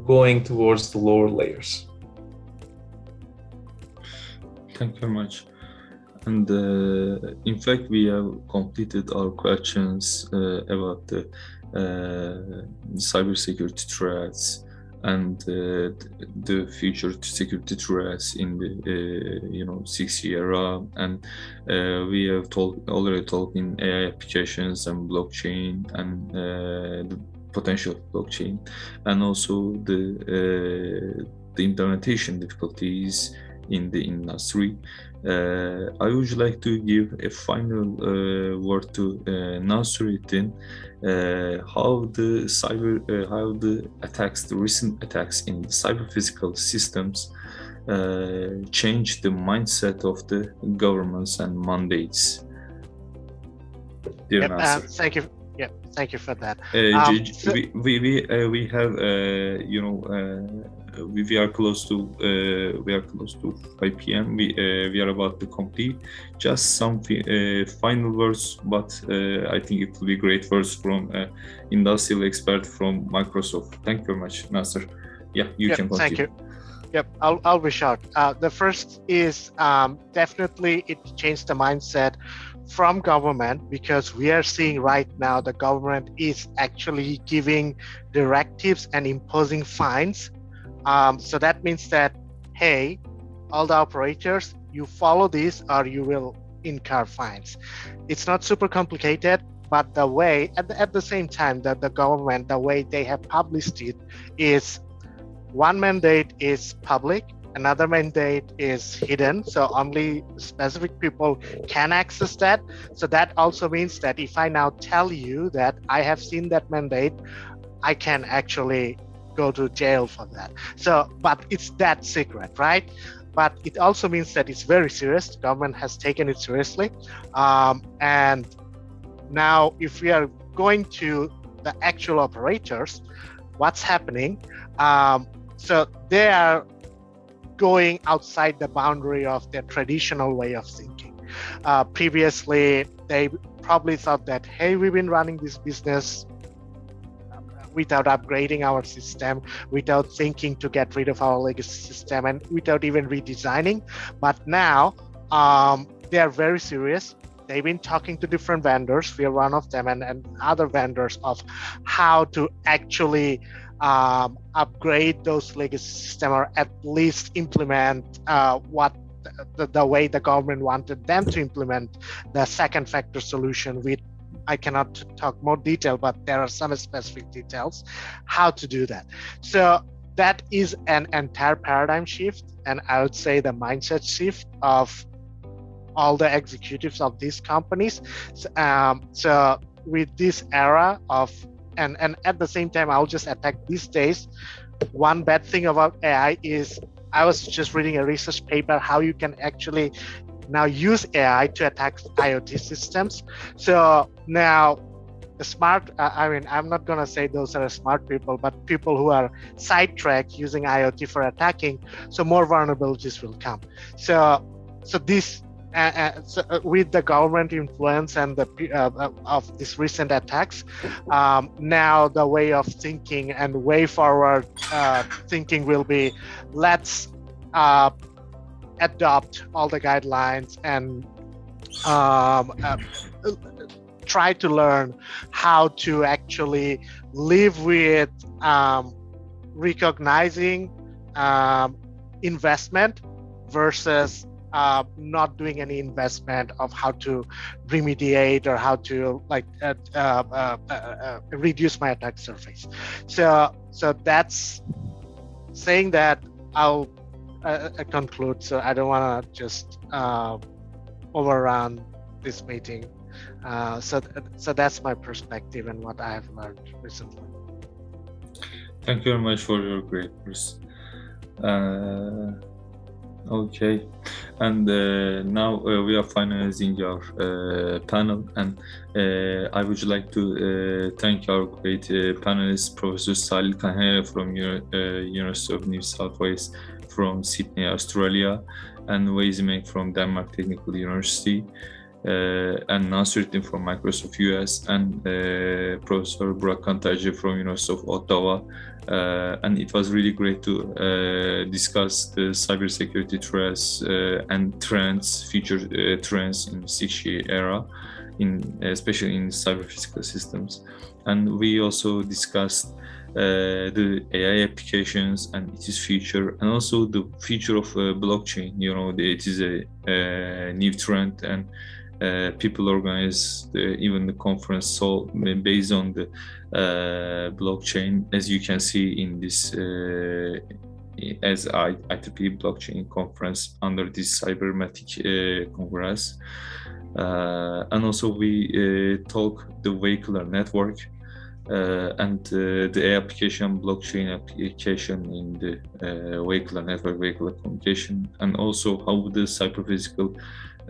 going towards the lower layers. Thank you very much. And in fact, we have completed our questions about the cybersecurity threats and uh, the future security threats in the uh, you know 6G era and uh, we have talked already talked in AI applications and blockchain and uh, the potential blockchain. And also the uh, the implementation difficulties in the industry uh, I would like to give a final word to uh, Nasruddin uh, how the cyber uh, how the attacks the recent attacks in the cyber physical systems uh, change the mindset of the governments and mandates. Yep, uh, thank you yeah thank you for that. Uh, um, we we we, uh, we have you know we, we are close to uh, we are close to 5 p.m. We uh, we are about to complete. Just some uh, final words, but I think it will be great words from industrial expert from Microsoft. Thank you very much, Nasser. Yeah, you yep, can continue. Thank you. Yep, I'll, I'll be short. Uh, the first is um, definitely it changed the mindset from government because we are seeing right now the government is actually giving directives and imposing fines um, so that means that, hey, all the operators, you follow this or you will incur fines. It's not super complicated, but the way, at the, at the same time, that the government, the way they have published it is one mandate is public, another mandate is hidden. So only specific people can access that. So that also means that if I now tell you that I have seen that mandate, I can actually go to jail for that. So, but it's that secret, right? But it also means that it's very serious. The government has taken it seriously. Um, and now, if we are going to the actual operators, what's happening? Um, so they are going outside the boundary of their traditional way of thinking. Uh, previously, they probably thought that, hey, we've been running this business without upgrading our system, without thinking to get rid of our legacy system, and without even redesigning. But now um, they are very serious. They've been talking to different vendors. We are one of them, and, and other vendors of how to actually um, upgrade those legacy system or at least implement uh, what the, the, way the government wanted them to implement the second factor solution with I cannot talk more detail, but there are some specific details how to do that. So that is an entire paradigm shift, and I would say the mindset shift of all the executives of these companies. So, um, so with this era of and and at the same time, I'll just attack these days. One bad thing about AI is I was just reading a research paper how you can actually now use AI to attack IoT systems. So now smart, uh, I mean, I'm not going to say those are smart people, but people who are sidetracked using IoT for attacking, so more vulnerabilities will come. So, so this uh, uh, so, uh, with the government influence and the uh, uh, of these recent attacks, um, now the way of thinking and way forward thinking will be, let's adopt all the guidelines and um, try to learn how to actually live with um, recognizing um, investment versus uh, not doing any investment of how to remediate or how to like uh, uh, uh, uh reduce my attack surface. So so that's saying that I'll uh, conclude. So I don't want to just overrun this meeting. Uh, so, so that's my perspective and what I have learned recently. Thank you very much for your great. Uh, okay, and uh, now uh, we are finalizing our uh, panel, and uh, I would like to thank our great panelists, Professor Salil Kanhere from University of New South Wales, from Sydney, Australia, and Weizhi Meng from Denmark Technical University. Uh, and Nasruddin from Microsoft US and uh, Professor Burak Kantarci from University of Ottawa. Uh, and it was really great to discuss the cybersecurity threats and trends, future trends in 6G era, in especially in cyber physical systems. And we also discussed uh, the AI applications and its future, and also the future of uh, blockchain. You know, it is a, a new trend, and uh, people organize the, even the conference so based on the uh, blockchain as you can see in this uh, as I, IEEE blockchain conference under this Cybermatics Congress and also we talk the vehicular network and the application blockchain application in the vehicular network vehicle communication and also how the cyber physical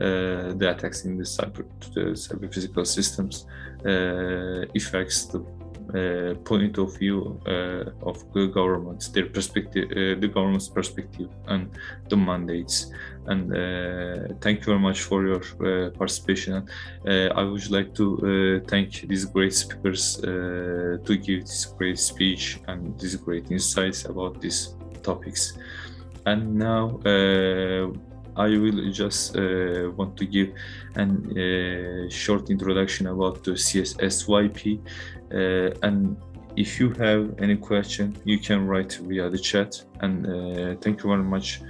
uh, the attacks in the cyber, the cyber physical systems uh, affects the uh, point of view uh, of the governments, their perspective, uh, the government's perspective, and the mandates. And uh, thank you very much for your participation. I would like to thank these great speakers to give this great speech and these great insights about these topics. And now I will just uh, want to give a uh, short introduction about the CSSYP. Uh, and if you have any question, you can write via the chat. And uh, thank you very much,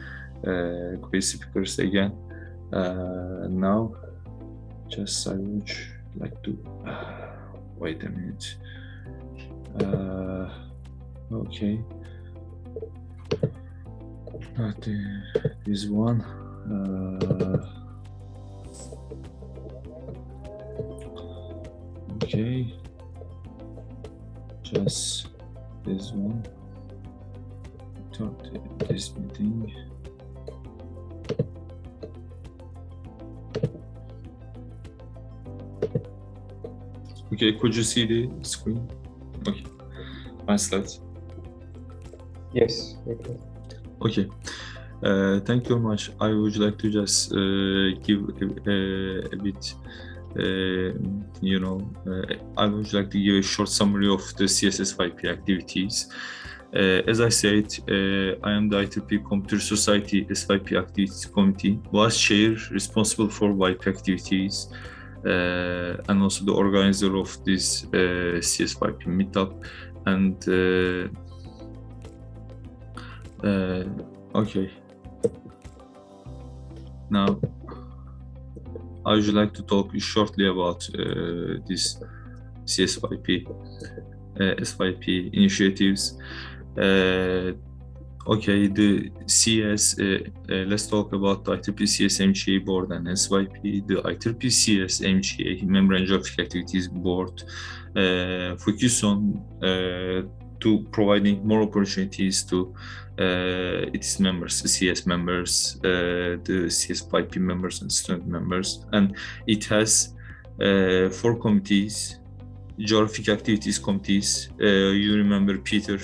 uh, great speakers again. Uh, now, just I would like to wait a minute. okay. Not this one. Uh, okay. Just this one. This meeting. Okay, could you see the screen? Okay, my slides. Yes. Okay. Okay. Uh, thank you very much. I would like to just uh, give a, a bit, uh, you know, uh, I would like to give a short summary of the CSSYP activities. Uh, as I said, uh, I am the IEEE Computer Society SYP Activities Committee, was chair responsible for YP activities, and also the organizer of this CSYP meetup. And okay, now, I would like to talk shortly about uh, this CSYP, uh, SYP initiatives. Uh, Okay, the CS, uh, uh, let's talk about the IEEE MGA board and SYP. The IEEE MGA, Member and Geographic Activities Board, uh, focus on uh, to providing more opportunities to uh, its members, CS members, uh, the CSYP members and student members. And it has four committees, geographic activities committees. you remember Peter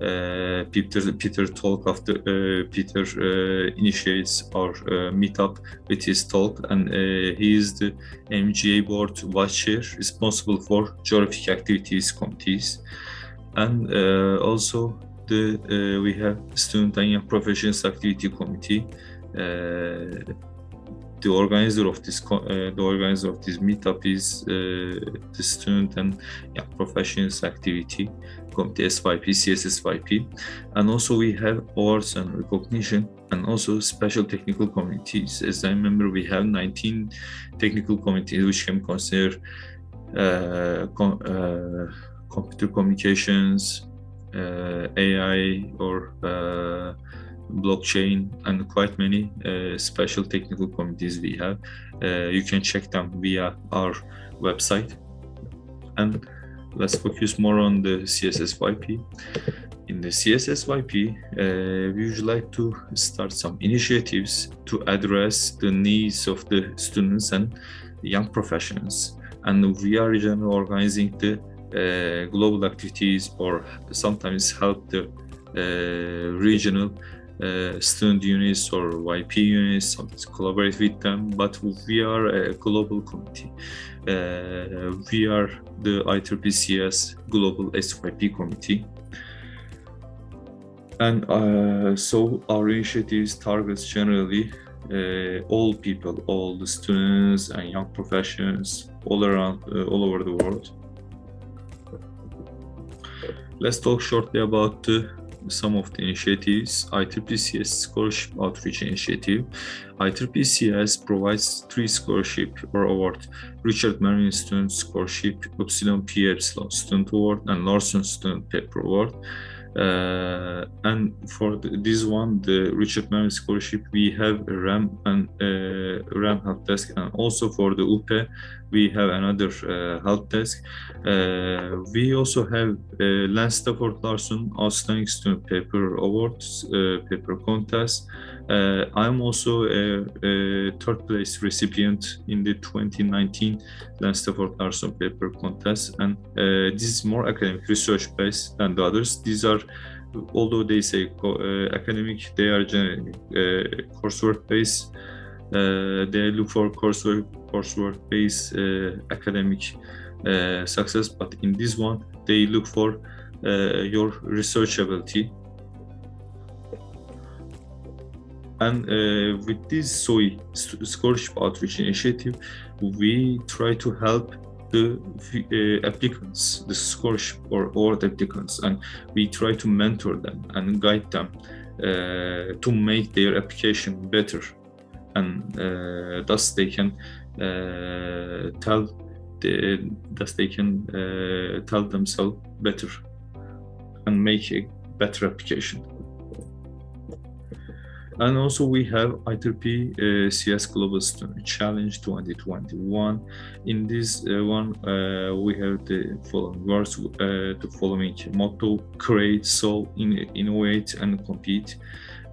uh, Peter Peter talk after uh, Peter uh, initiates our meetup with his talk, and he is the MGA board vice chair responsible for geographic activities committees, and also the we have student and young professionals activity committee the organizer of this uh, the organizer of this meetup is uh, the student and young professionals activity committee SYP, CSSYP, and also we have awards and recognition and also special technical committees. As I remember, we have 19 technical committees which can consider uh, uh, computer communications, uh, AI, or uh, blockchain, and quite many uh, special technical committees we have. You can check them via our website. And let's focus more on the CSSYP. In the CSSYP, uh, we would like to start some initiatives to address the needs of the students and young professionals. And we are generally organizing the global activities or sometimes help the uh, regional uh, student units or YP units, sometimes collaborate with them, but we are a global committee. Uh, we are the IEEE Global SYP Committee. And uh, so our initiatives targets generally uh, all people, all the students and young professionals all around, uh, all over the world. Let's talk shortly about the some of the initiatives, IEEE Scholarship Outreach Initiative. IEEE provides three scholarship or award, Richard Merwin Student Scholarship, Upsilon Pi Epsilon Student Award, and Larson Student Paper Award. Uh, and for the, this one, the Richard Merwin Scholarship, we have a RAM and uh, RAM help desk, and also for the UPE, we have another uh, help desk. We also have Lance Stafford Larson Outstanding Student Paper Awards paper contest. Uh, I'm also a, a, third place recipient in the 2019 Lance Stafford Larson paper contest, and uh, this is more academic research based than the others. These are although they say academic, they are generally coursework based. they look for coursework coursework based academic uh, success but in this one they look for uh, your research ability and uh, with this SOI scholarship outreach initiative we try to help the uh, applicants the scholarship or award applicants and we try to mentor them and guide them uh, to make their application better and uh, thus they can tell they, thus they can uh, tell themselves better and make a better application. And also we have IEEE uh, CS Global Challenge 2021. In this uh, one, uh, we have the following words, uh, the following motto, create, solve, in, innovate, and compete.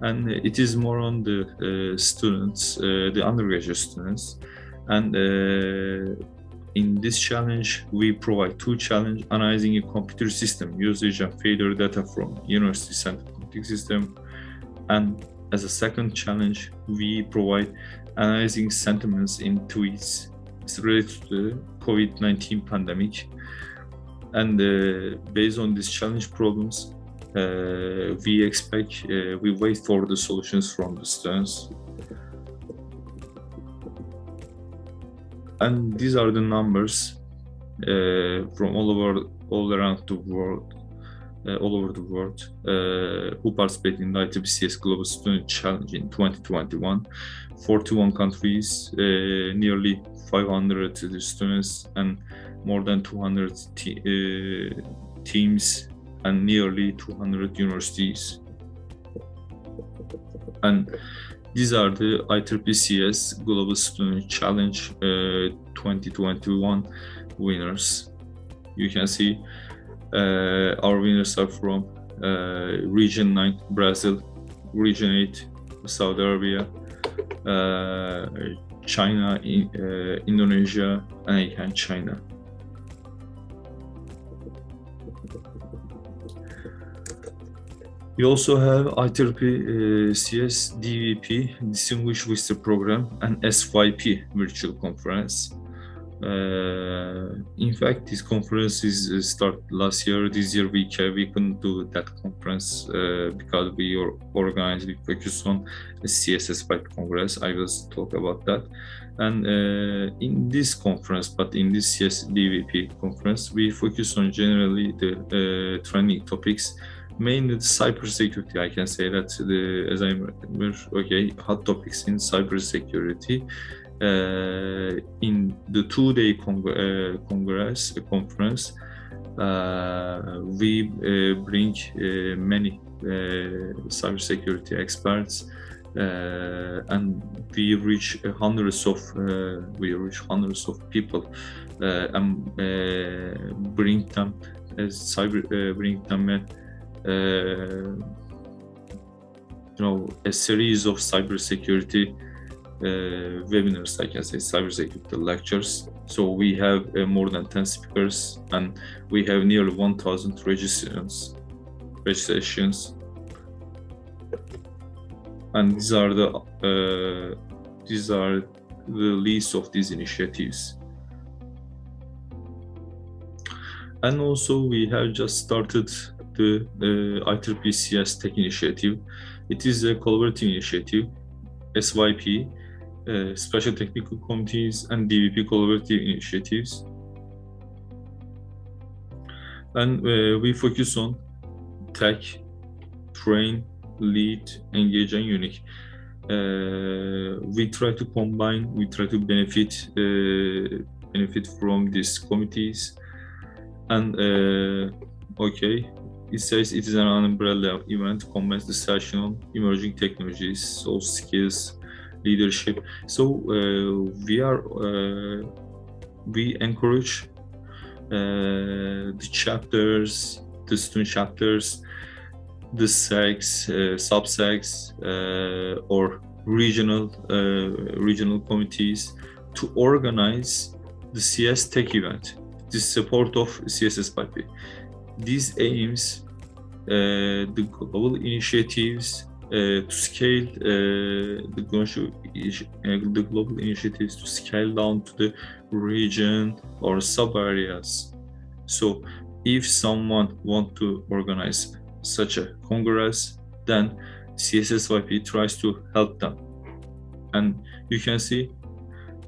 And it is more on the uh, students, uh, the undergraduate students. And in this challenge, we provide two challenges, analyzing a computer system usage and failure data from university center computing system. And as a second challenge, we provide analyzing sentiments in tweets related to the COVID-19 pandemic. And uh, based on these challenge problems, uh, we expect, uh, we wait for the solutions from the students and these are the numbers uh, from all over all around the world all over the world. Uh, who participated in the IEEE Global Student Challenge in 2021 41 countries uh, nearly 500 students and more than 200 te uh, teams and nearly 200 universities. And these are the IEEE Global Student Challenge uh, 2021 winners. You can see uh, our winners are from uh, Region 9, Brazil, Region 8, Saudi Arabia, uh, China, uh, Indonesia, and again China. We also have IEEE uh, CS DVP Distinguished Visitor Program and SYP Virtual Conference. Uh, in fact, this conference is uh, started last year. This year we we couldn't do that conference uh, because we are organized. We focus on the CSS5 Congress. I will talk about that. And uh, in this conference, but in this CSDVP conference, we focus on generally the uh, trending topics mainly cybersecurity. I can say that the as I remember, okay, hot topics in cybersecurity. Uh, in the two-day uh, congress uh, conference, uh, we uh, bring uh, many cybersecurity experts, and we reach hundreds of we reach hundreds of people, and bring them cyber bring them uh, you know a series of cybersecurity uh, webinars, I can say cybersecurity lectures. So we have uh, more than 10 speakers and we have nearly 1,000 registrations. registrations. And these are the uh, these are the list of these initiatives. And also we have just started the uh, IEEE Tech Initiative. It is a collaborative initiative, SYP, uh, Special Technical Committees, and DVP collaborative initiatives. And uh, we focus on tech, train, lead, engage, and unique. Uh, we try to combine, we try to benefit uh, benefit from these committees. And uh, okay, it says it is an umbrella event combines the session on emerging technologies, soft skills, leadership. So uh, we are uh, we encourage uh, the chapters, the student chapters, the sex, uh, subsects, or regional regional committees to organize the CS Tech event. This support of CSSYP these aims uh, the global initiatives to scale the, the global initiatives to scale down to the region or sub areas. So, if someone want to organize such a congress, then CSSYP tries to help them. And you can see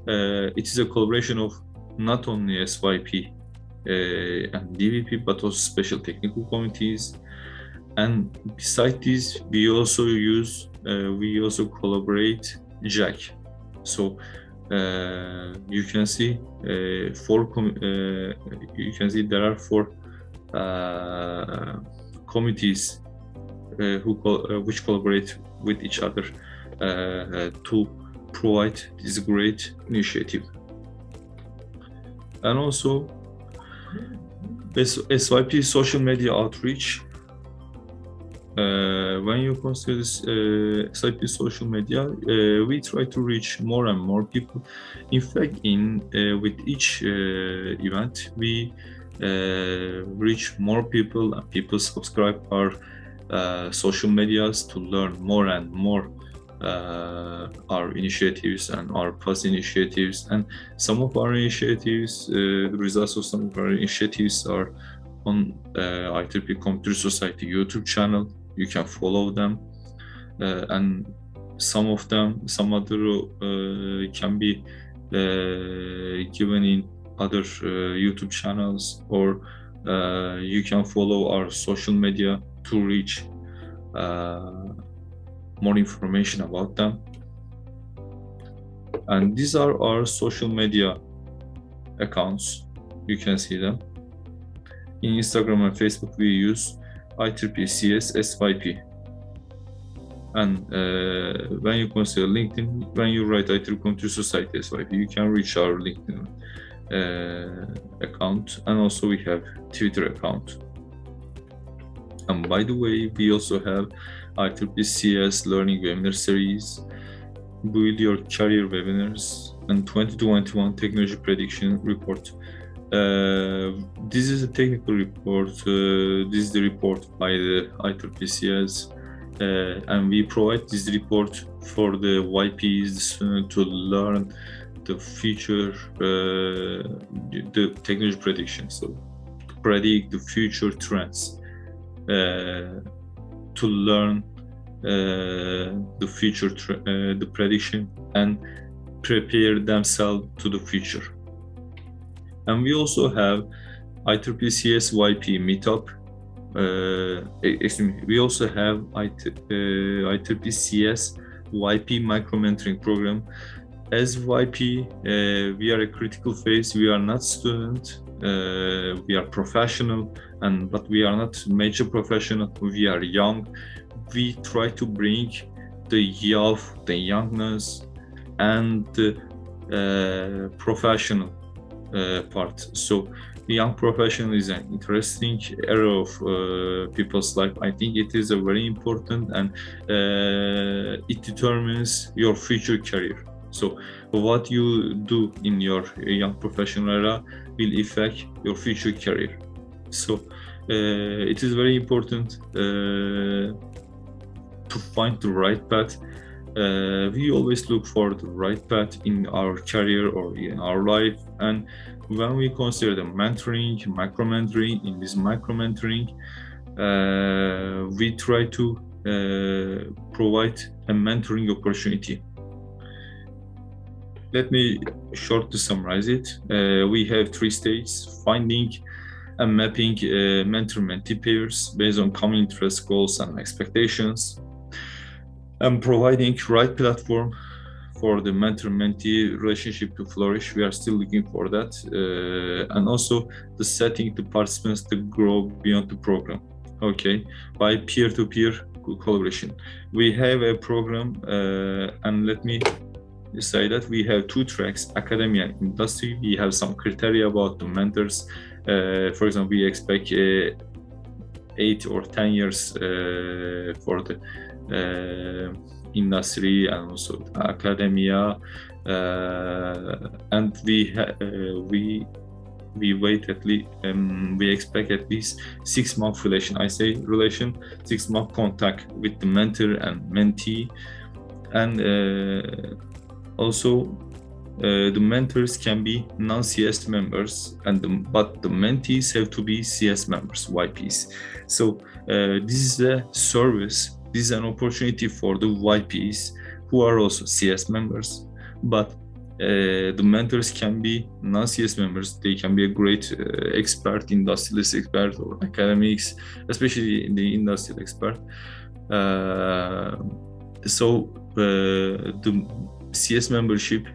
uh, it is a collaboration of not only SYP uh, and DVP, but also special technical committees. And beside this, we also use, uh, we also collaborate jack So uh, you can see uh, four, uh, you can see there are four uh, committees who co which collaborate with each other to provide this great initiative. And also SYP social media outreach. Uh, when you consider this, uh, SYP social media, uh, we try to reach more and more people. In fact, in uh, with each uh, event, we uh, reach more people and people subscribe our social medias to learn more and more our initiatives and our past initiatives. And some of our initiatives, the results of some of our initiatives are on uh, IEEE Computer Society YouTube channel. You can follow them. Uh, and some of them, some other uh, can be uh, given in other YouTube channels or you can follow our social media to reach more information about them. And these are our social media accounts. You can see them. In Instagram and Facebook, we use IEEE CS SYP. And uh, when you consider LinkedIn, when you write IEEE Computer Society SYP, you can reach our LinkedIn uh, account. And also we have Twitter account. And by the way, we also have IEEE Learning Webinar Series, Build Your Career Webinars, and 2021 Technology Prediction Report. Uh, this is a technical report. Uh, this is the report by the IEEE uh, and we provide this report for the YPs to learn the future, uh, the technology prediction. So predict the future trends, uh, to learn uh, the future, the prediction, and prepare themselves to the future. And we also have IEEE YP meetup. Uh, excuse me, we also have IT, uh, IEEE YP micro mentoring program. As YP, uh, we are a critical phase. We are not student. Uh, we are professional, and but we are not major professional. We are young. We try to bring the youth, the youngness, and the uh, professional part. So young professional is an interesting area of uh, people's life. I think it is a very important and uh, it determines your future career. So what you do in your young professional era will affect your future career. So uh, it is very important uh, to find the right path uh, we always look for the right path in our career or in our life. And when we consider the mentoring micro mentoring in this micro mentoring uh, we try to uh, provide a mentoring opportunity. Let me shortly summarize it. Uh, we have three stages finding and mapping uh, mentor-mentee pairs based on common interest goals and expectations and providing right platform for the mentor-mentee relationship to flourish. We are still looking for that, uh, and also the setting the participants to grow beyond the program. Okay, by peer-to-peer collaboration. We have a program, uh, and let me say that we have two tracks: academia and industry. We have some criteria about the mentors. Uh, for example, we expect uh, eight or ten years uh, for the industry and also academia uh, and we uh, we we wait at least um, we expect at least six month relation i say relation six month contact with the mentor and mentee. And uh, also uh, the mentors can be non-cs members and the, but the mentees have to be cs members yps so uh, this is a service this is an opportunity for the YPs who are also CS members, but uh, the mentors can be non-CS members. They can be a great uh, expert, industrialist expert, or academics, especially the industrial expert. Uh, so uh, the CS membership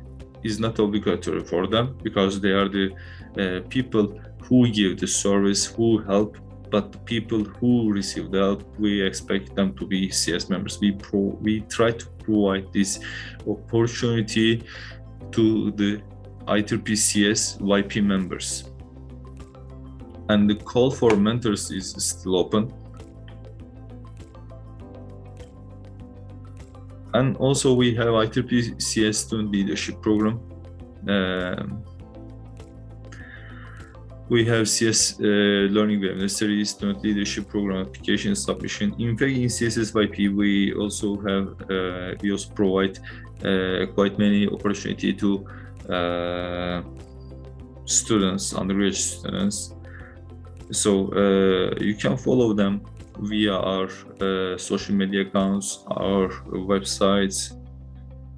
is not obligatory for them because they are the uh, people who give the service, who help but the people who receive the help, we expect them to be CS members. We pro, we try to provide this opportunity to the IEEE CS YP members. And the call for mentors is still open. And also we have IEEE CS Student Leadership Program. Um, we have CS uh, learning webinar series, student leadership program application submission. In fact, in CSSYP, we also have uh, we also provide uh, quite many opportunity to uh, students, undergraduate students. So uh, you can follow them via our uh, social media accounts, our websites.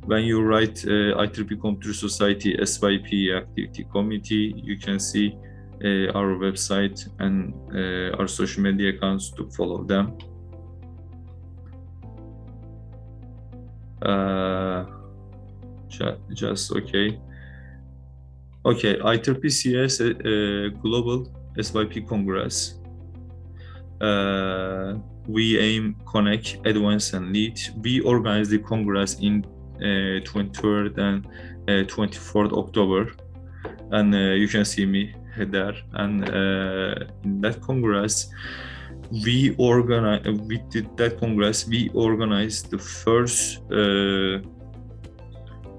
When you write uh, IEEE Computer Society SYP activity committee, you can see uh, our website and uh, our social media accounts to follow them. Uh, just okay. Okay, IEEE uh, Global SYP Congress. We aim, connect, advance, and lead. We organize the Congress in uh, 23rd and 24th uh, October, and you can see me there. And in that Congress, we organize we did that congress we organized the first uh,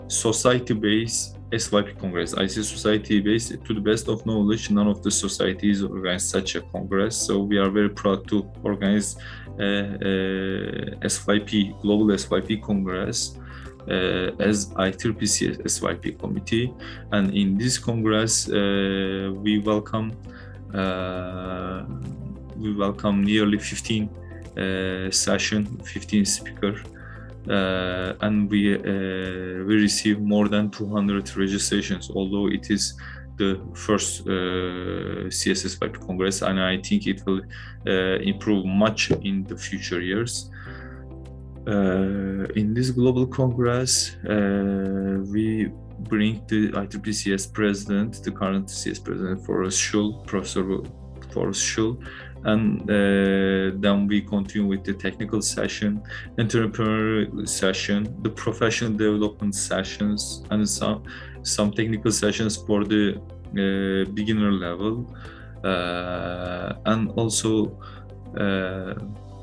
society based SYP Congress. I say society based. To the best of knowledge, none of the societies organize such a Congress. So we are very proud to organize a, a SYP Global SYP Congress uh, as IEEE SYP committee. And in this Congress, uh, we welcome uh, we welcome nearly 15 uh, session, 15 speaker uh, and we uh, we receive more than 200 registrations. Although it is the first uh, CSS5 Congress, and I think it will uh, improve much in the future years. Uh, in this global congress, uh, we bring the IEEE president, the current CS president, Forrest Shull, Professor Forrest Shull, and uh, then we continue with the technical session entrepreneurial session the professional development sessions and some some technical sessions for the uh, beginner level. Uh, and also uh,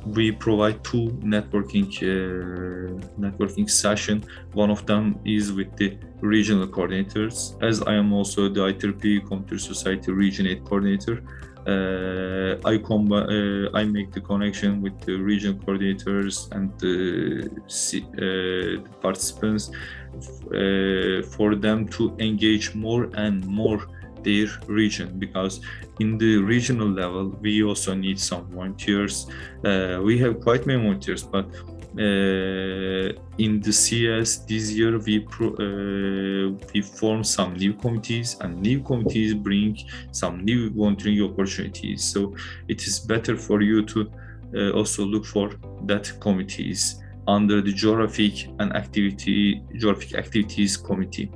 we provide two networking uh, networking session. One of them is with the regional coordinators as i am also the IEEE computer society region 8 coordinator. Uh, I uh, I make the connection with the region coordinators and the uh, participants for them to engage more and more their region because in the regional level we also need some volunteers uh, we have quite many volunteers but uh, in the CS this year we pro, uh, we form some new committees and new committees bring some new volunteering opportunities. So it is better for you to uh, also look for that committees under the geographic and activity geographic activities committee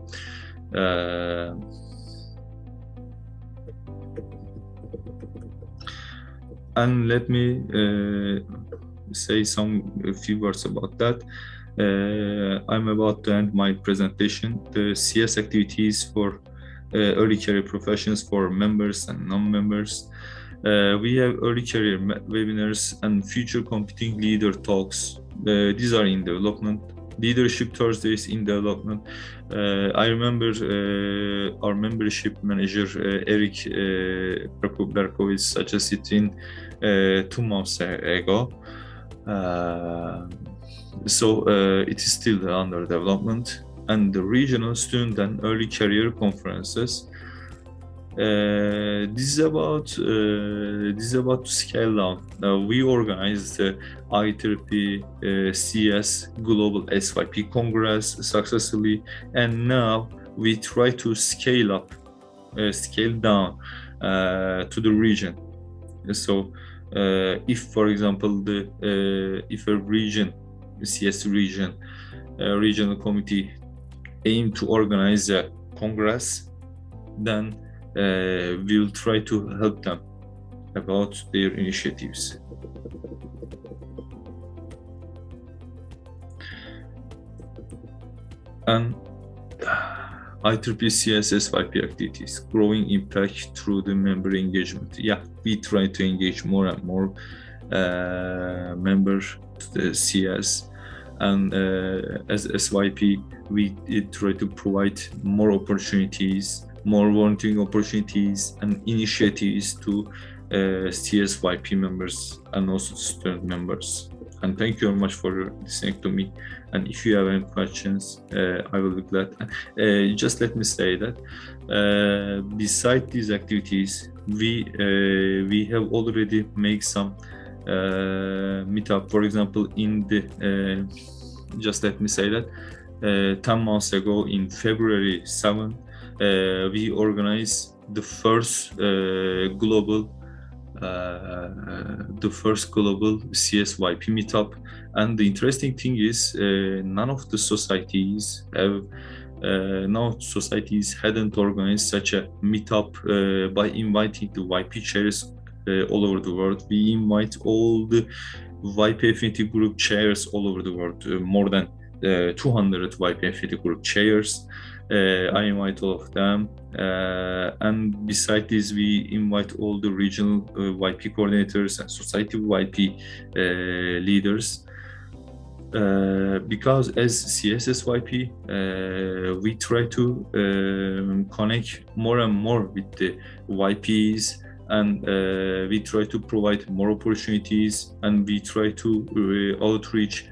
and let me uh, say some a few words about that. Uh, I'm about to end my presentation. The CS activities for uh, early career professions for members and non-members. Uh, we have early career webinars and future competing leader talks. Uh, these are in development. Leadership Thursdays in development. Uh, I remember uh, our membership manager Eric Berkowitz suggested in two months ago uh, so uh, it is still under development and the regional student and early career conferences uh, this is about uh, this is about to scale down. Uh, we organized the IEEE uh, CS Global SYP Congress successfully, and now we try to scale up, scale down to the region. So uh, if for example the uh, if a region cs region regional committee aim to organize a congress then uh, we'll try to help them about their initiatives and IEEE CSS YP activities, growing impact through the member engagement. Yeah, we try to engage more and more uh, members to the CS, and uh, as SYP, we try to provide more opportunities, more volunteering opportunities, and initiatives to uh, CSYP members and also student members. And thank you very much for listening to me. And if you have any questions, uh, I will be glad. Uh, just let me say that uh, beside these activities, we uh, we have already made some uh, meetup. For example, in the uh, just let me say that 10 months ago, in February 7, we organized the first global uh, the first global CSYP meetup. And the interesting thing is, uh, none of the societies have uh, no societies hadn't organized such a meetup uh, by inviting the YP chairs all over the world. We invite all the YP Affinity Group chairs all over the world, more than 200 YP Affinity Group chairs. Uh, I invite all of them. Uh, and beside this, we invite all the regional uh, YP coordinators and society YP leaders. Uh, because as CSSYP, uh, we try to um, connect more and more with the YPs and uh, we try to provide more opportunities and we try to outreach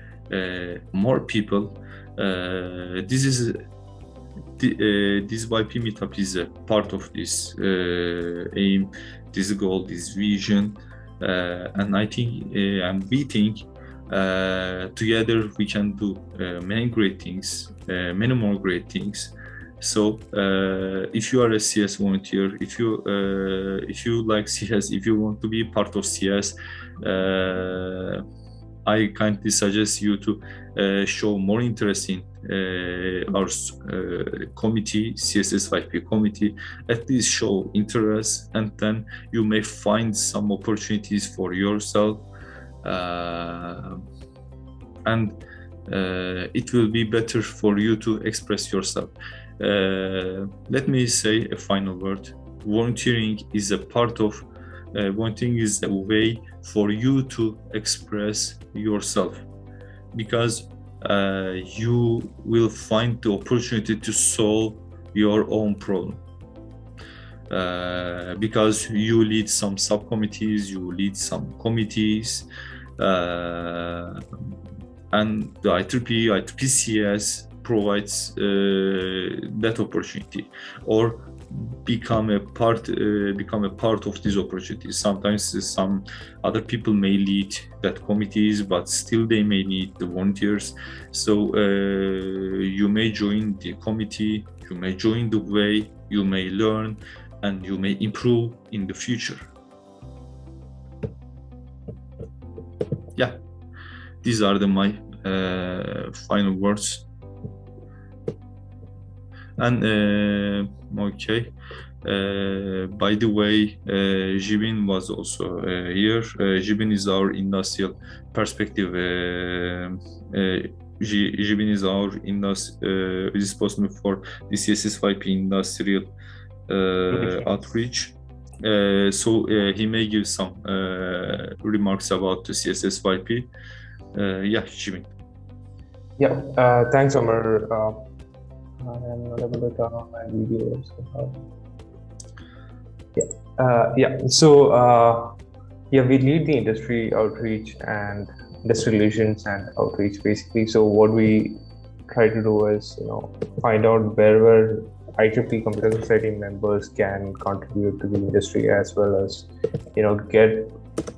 more people. this is the, uh, this YP meetup is a part of this uh, aim, this goal, this vision, uh, and I think and we think together we can do many great things, many more great things. So uh, if you are a CS volunteer, if you uh, if you like CS, if you want to be part of CS, uh, I kindly suggest you to show more interest in uh, our uh, committee, CSSYP committee, at least show interest and then you may find some opportunities for yourself. Uh, and it will be better for you to express yourself. let me say a final word. Volunteering is a part of uh, volunteering is a way for you to express yourself because uh, you will find the opportunity to solve your own problem. Uh, because you lead some subcommittees, you lead some committees, uh, and the IEEE, IEEE provides uh, that opportunity. Or become a part uh, become a part of these opportunities sometimes some other people may lead that committees but still they may need the volunteers. So uh, you may join the committee you may join the way you may learn and you may improve in the future. Yeah. These are the my uh, final words and uh, okay. Uh, by the way, uh, Jibin was also uh, here. Uh, Jibin is our industrial perspective. Uh, uh, Jibin is our indus- uh, responsible for the CSSYP industrial outreach. so he may give some remarks about the CSSYP. yeah, Jibin. Yeah, thanks, Omar. I am not able to turn on my video somehow. Yeah, uh, yeah. So uh, yeah, we lead the industry outreach and industry relations and outreach basically. So what we try to do is you know find out wherever IEEE Computer Society members can contribute to the industry as well as you know get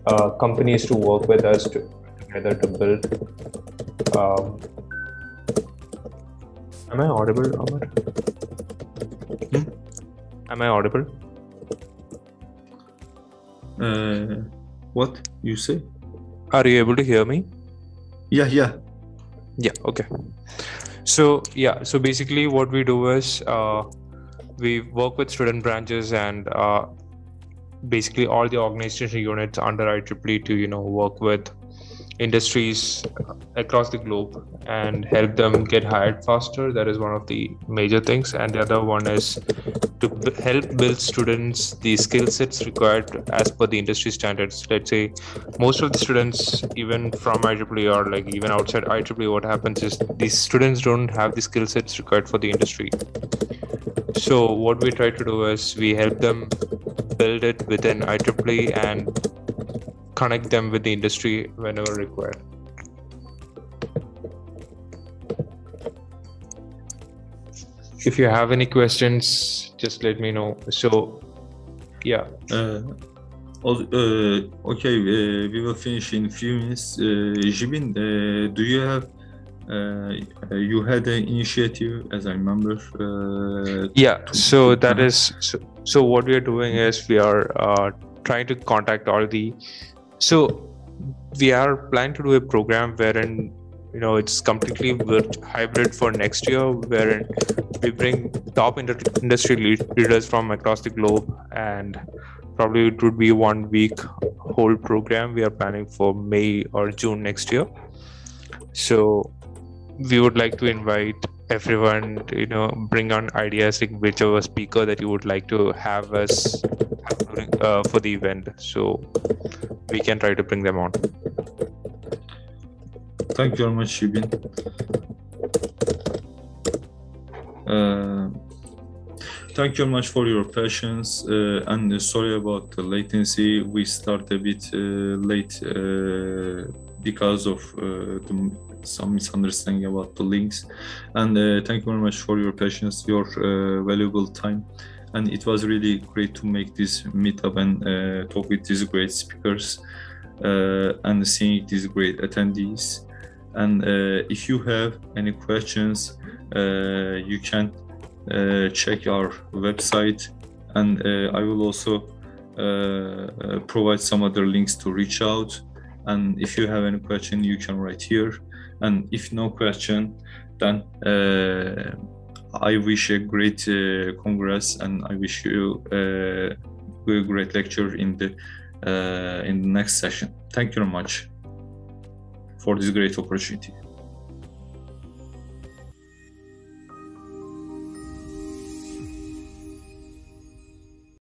uh, companies to work with us to, together to build um, Am I audible, Amar? Hmm? Am I audible? Uh, what you say? Are you able to hear me? Yeah, yeah. Yeah, okay. So, yeah, so basically, what we do is uh, we work with student branches and uh, basically all the organization units under IEEE to, you know, work with industries across the globe and help them get hired faster. That is one of the major things. And the other one is to b- help build students the skill sets required as per the industry standards. Let's say most of the students even from IEEE or like even outside IEEE what happens is these students don't have the skill sets required for the industry. So what we try to do is we help them build it within IEEE and connect them with the industry whenever required. If you have any questions, just let me know. So, yeah. Uh, uh, okay, uh, we will finish in a few minutes. Uh, Jibin, uh, do you have uh, you had an initiative as i remember uh, yeah so that is so, so what we are doing is we are uh, trying to contact all the so we are planning to do a program wherein you know it's completely hybrid for next year wherein we bring top industry leaders from across the globe and probably it would be one week whole program. We are planning for May or June next year. So we would like to invite everyone you know bring on ideas like whichever speaker that you would like to have us uh, for the event. So we can try to bring them on. Thank you very much Jibin. Uh, thank you very much for your patience uh, and sorry about the latency. We start a bit uh, late uh, because of uh, the some misunderstanding about the links. And uh, thank you very much for your patience, your uh, valuable time. And it was really great to make this meetup and uh, talk with these great speakers uh, and seeing these great attendees. And uh, if you have any questions, uh, you can check our website. And I will also provide some other links to reach out. And if you have any question, you can write here. And if no question, then uh, I wish a great uh, congress and I wish you uh, a great lecture in the uh, in the next session. Thank you very much for this great opportunity.